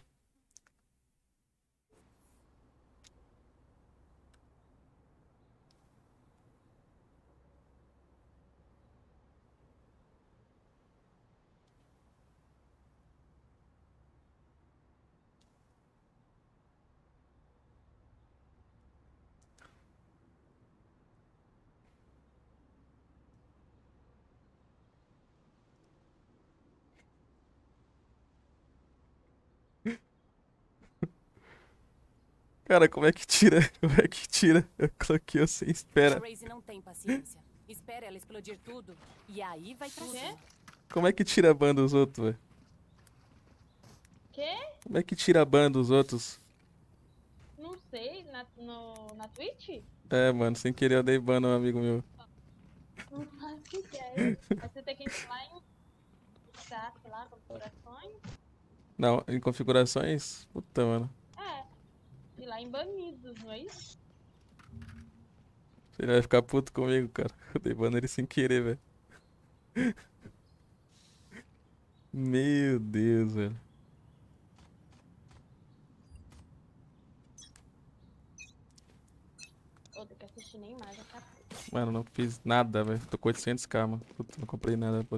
Cara, como é que tira? Como é que tira? Eu coloquei sem A espera. Não tem paciência. Espera ela explodir tudo e aí vai cima. Como é que tira a ban dos outros, velho? Quê? Como é que tira a ban dos outros? Não sei, na, no, na Twitch? É, mano, sem querer eu dei ban no amigo meu. Não faço ideia. Aí você tem que entrar em chat lá, configurações. Não, em configurações? Puta, mano. Banidos, não é isso? Ele vai ficar puto comigo, cara. Eu dei ban nele sem querer, velho. Meu Deus, velho. Ou tem que assistir nem mais a capa. Mano, não fiz nada, velho. Tô com 800k, mano. Puta, não comprei nada, pô.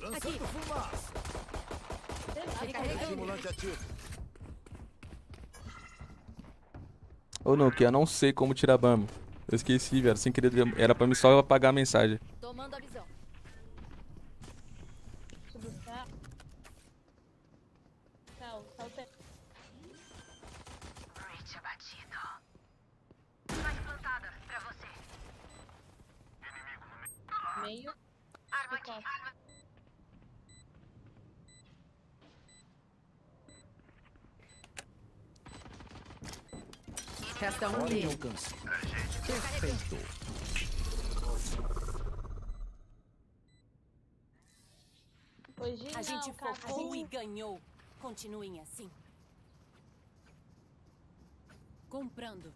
Lançando fumaça. Estimulante ativo. Não, que eu não sei como tirar mano. Eu esqueci, velho. Sem querer, era pra mim só apagar a mensagem. Tomando a visão. Gente não, cara. focou e ganhou. Continuem assim. Comprando.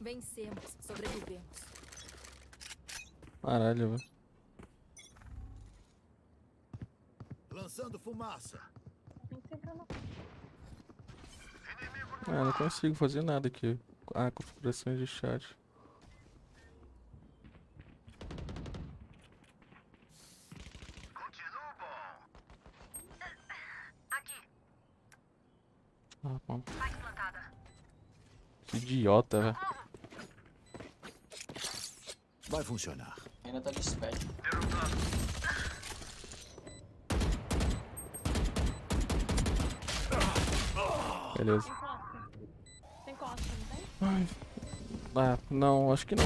Vencemos, sobrevivemos. Caralho, velho. Lançando fumaça. Ah, não consigo fazer nada aqui. Ah, configurações de chat. Ah, mano. Que idiota, velho. Vai funcionar. Ainda tá de spec. Beleza. Tem costa, não tem? Ai. Ah, não, acho que não.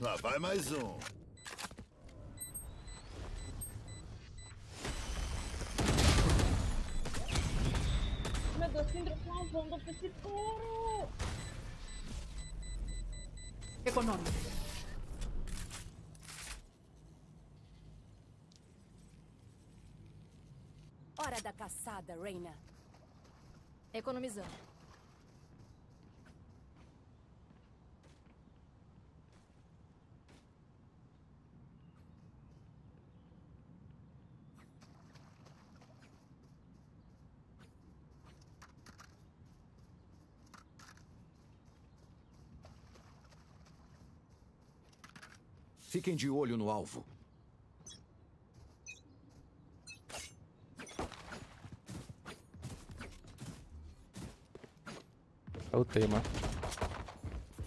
Lá vai mais um. Hora da caçada, Reina. Economizando. Fiquem de olho no alvo. Tema.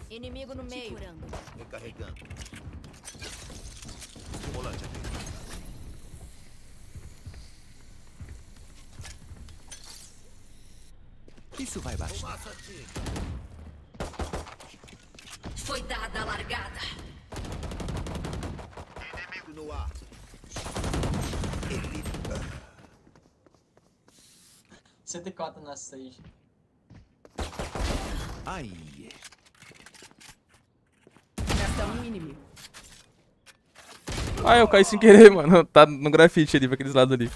Inimigo no meio. Recarregando. Estimulante ativo. Isso vai bastar. Foi dada a largada. Inimigo no ar. Ele... 104 na 6. Ai. Resta um inimigo. Ah, eu caí sem querer, mano. Tá no grafite ali, pra aqueles lados ali.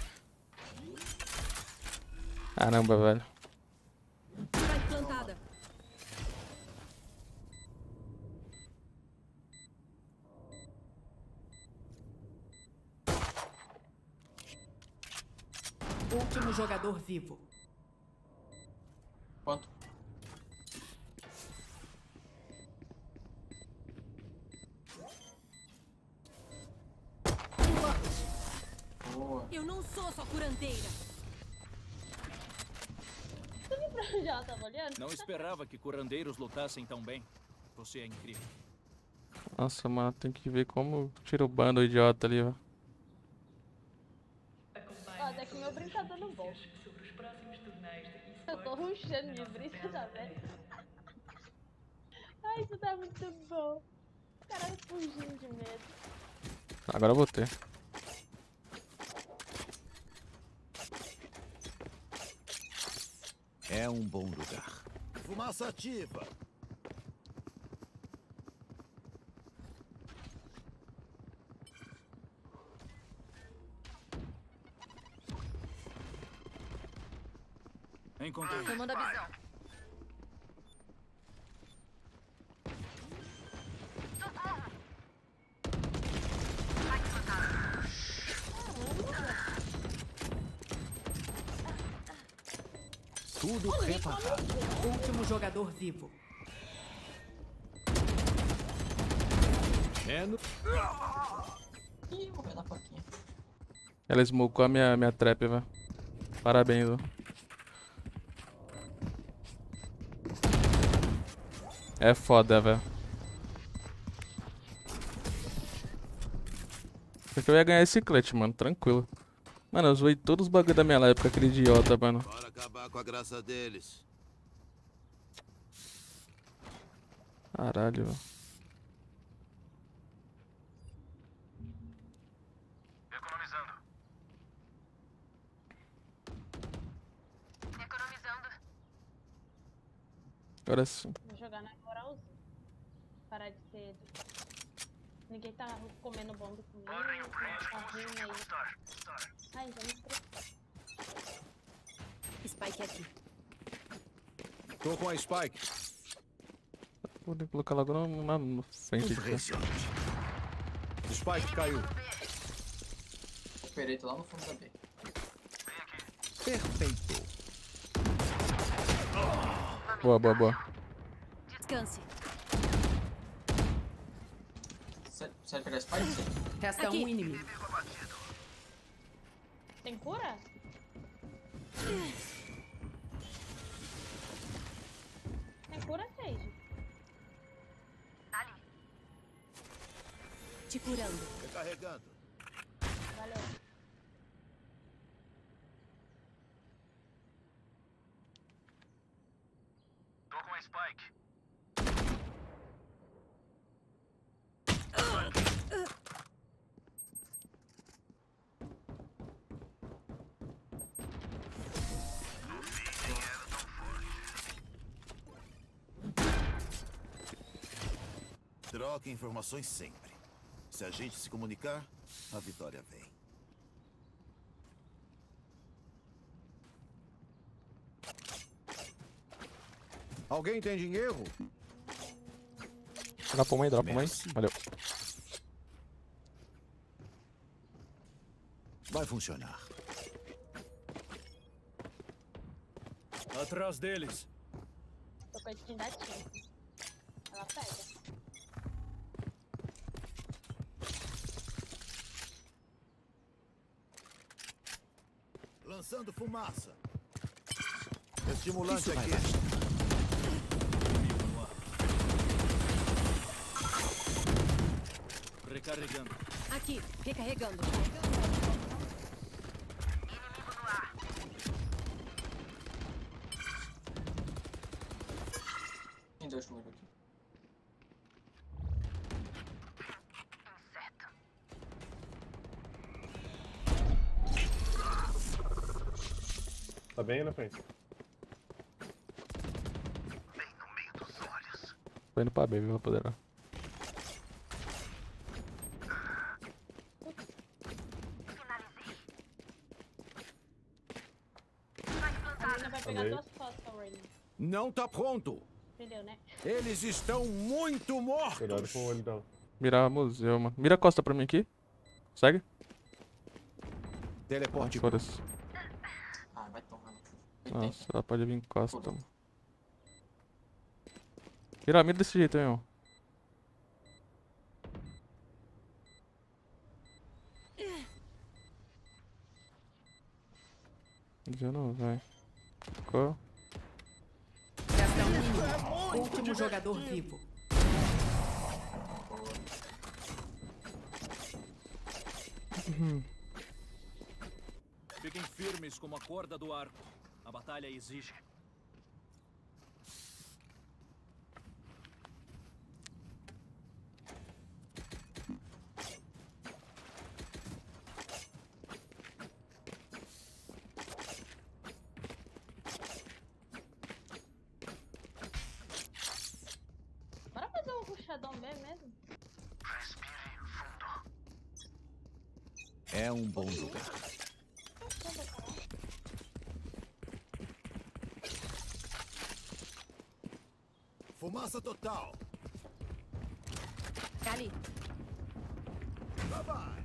Caramba, velho. Último jogador vivo. Boa. Eu não sou sua curandeira. Tu me pra já tava olhando? Não esperava que curandeiros lutassem tão bem. Você é incrível. Nossa, mano, tem que ver como tira o bando idiota ali, velho. Ó, daqui meu brinco tá dando bom. Eu tô ruxando de brinco, tá vendo? Ai, isso tá muito bom. Caralho, fugindo de medo. Agora eu vou ter. É um bom lugar. Fumaça ativa. Encontrei. Tomando a visão. Reparado. Último jogador vivo. Menos. Ih, vou ver na faquinha. Ela smocou a minha, minha trap, velho. Parabéns, velho. É foda, velho. Acho que eu ia ganhar esse clutch, mano. Tranquilo. Mano, eu zoei todos os bagulho da minha live com aquele idiota, mano. Com a graça deles. Caralho, velho. Economizando. Agora sim. Vou jogar na moralzinha. Parar de ser. Ninguém tá comendo bomba comigo. Tá rindo aí. Ai, já me estressei. Spike aqui. Tô com a Spike. Vou colocar logo na, na frente. Spike caiu. Operei, tô lá no fundo da B. Perfeito. Boa, boa, boa. Descanse. Vai pegar Spike? Resta um inimigo. Tem cura? Te curando. Recarregando. Valeu. Tô com a Spike. Troque informações sempre. Se a gente se comunicar, a vitória vem. Alguém tem dinheiro? Dropa uma aí, dropa uma aí. Valeu. Vai funcionar. Atrás deles. Tô com a skin da Tia. Ela pega. Lançando fumaça. Estimulante Isso vai aqui. Recarregando. Aqui, recarregando. Tem dois comigo aqui. Tá bem aí na frente. Tô indo pra B, viu, rapaziada? A menina vai pegar Falei. duas costas, Rainy. Não tá pronto. Entendeu, né? Eles estão muito mortos. Cuidado com o olho dela. Mirar museu, mano. Mira a costa pra mim aqui. Segue. Teleporte. Foda-se. Nossa, ela pode vir costa, mano. Mira, mira desse jeito aí, ó. Eu não, vai. Inimigo. Último jogador vivo. Uhum. Fiquem firmes como a corda do arco. Batalha exige. Bora fazer um ruxadão B mesmo? É um bom lugar. Fumaça total. Ali. Bye bye.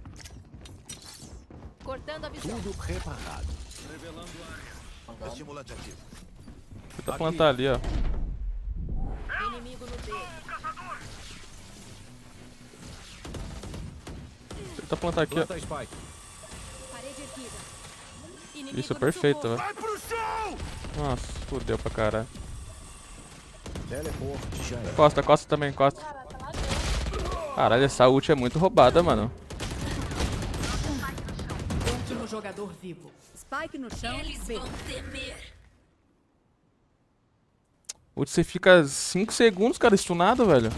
Cortando a visão. Tudo reparado. Revelando área. Estimulante ativo. Tenta plantar ali, ó. Inimigo no B. Tenta plantar aqui, ó. Planta Spike. Inimigo Isso, no perfeito, velho. pro chão! Nossa, fudeu pra caralho. É. Costa, costa também, costa. Caralho, essa ult é muito roubada, mano. Último jogador vivo. Spike no chão. B. Ult você fica 5 segundos, cara, stunado, velho.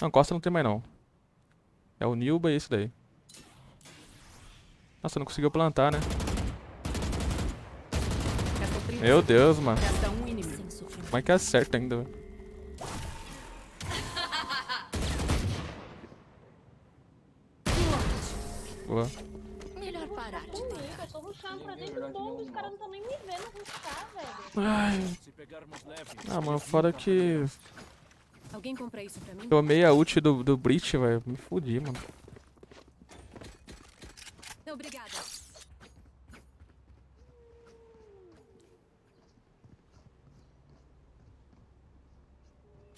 Não, Costa não tem mais não. É o Nilba e esse daí. Nossa, não conseguiu plantar, né? 30 Meu Deus, mano. Inimigo. Como é que acerta ainda, velho? Boa. Melhor parar de eu tô ruxando pra dentro do bombo, os caras não estão nem me vendo ruxar, velho. Ai. Ah, mano, fora que Alguém compra isso pra mim? tomei a ult do, do Breach, velho. Me fudi, mano. Obrigada.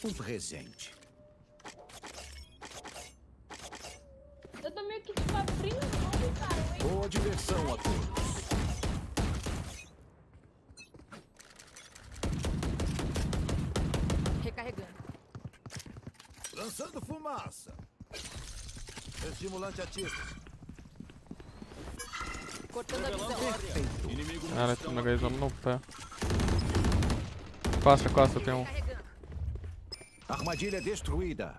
Um presente. Eu tô meio que tipo abrindo o bombo, cara. Eu Boa diversão a todos. Recarregando. Lançando fumaça. Estimulante ativo. Cara, tem um no pé. Costa, costa, tem um. Armadilha destruída.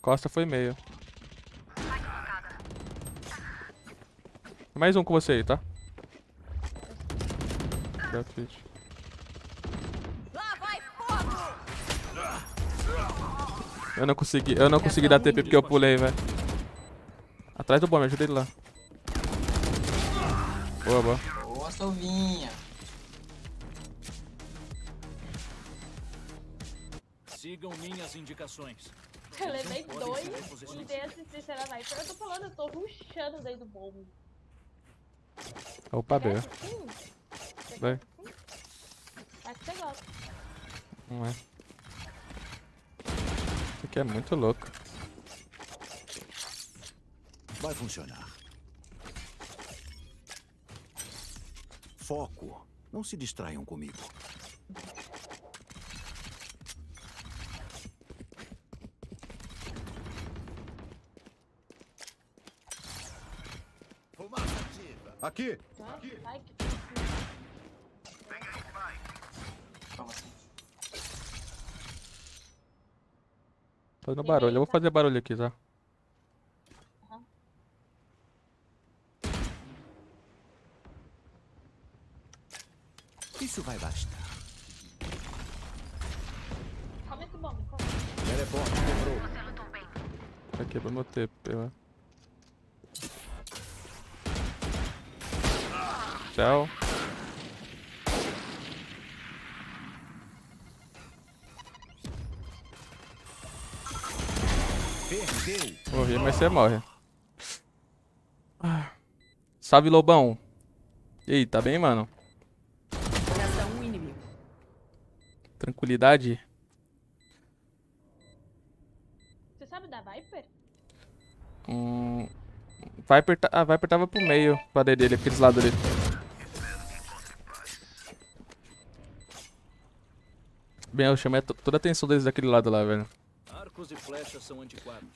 Costa foi meio. Mais um com você aí, tá? Grafite. Lá vai fogo! Eu não consegui, eu não consegui dar TP porque eu pulei, velho. Atrás do bom, me ajuda ele lá. Boa, boa. Boa, Salvinha. Sigam minhas indicações. Eu levei dois e dei assistência na sniper. Eu tô falando, eu tô ruxando dentro do bombo. Opa, B. Vai. Acho que você gosta. Não é. Isso aqui é muito louco. Vai funcionar. Foco. Não se distraiam comigo. Fumaça ativa. Aqui. Ai, que... Fazendo barulho. Eu vou fazer barulho aqui, tá? Isso vai bastar. Come esse bombo, come. Teleporte quebrou. Aqui, pra meu TP. Tchau. Perdeu. Morri, mas você morre. Ah. Salve, Lobão. E aí, tá bem, mano? Resta um inimigo. Tranquilidade? Você sabe da Viper? Hum. Viper, ta- a Viper tava pro meio, pra dele, aqueles lados ali. Bem, eu chamei to- toda a atenção deles daquele lado lá, velho. Arcos e flechas são antiquados,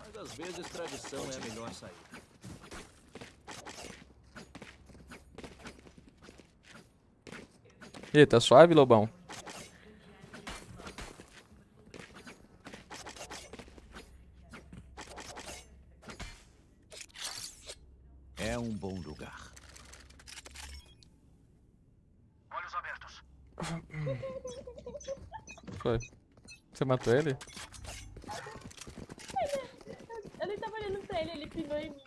mas às vezes tradição é a melhor saída. E aí, tá suave, Lobão? É um bom lugar. Olhos abertos. Foi. Você matou ele? Eu nem tava olhando pra ele, ele pinou em mim.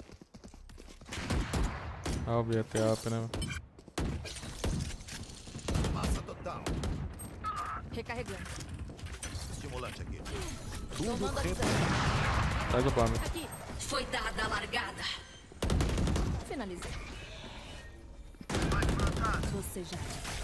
Ah, o BT né? Massa total. Recarregando. Estimulante aqui. Tudo Faz o. Aqui. Foi dada a largada. Finalizei. Você já.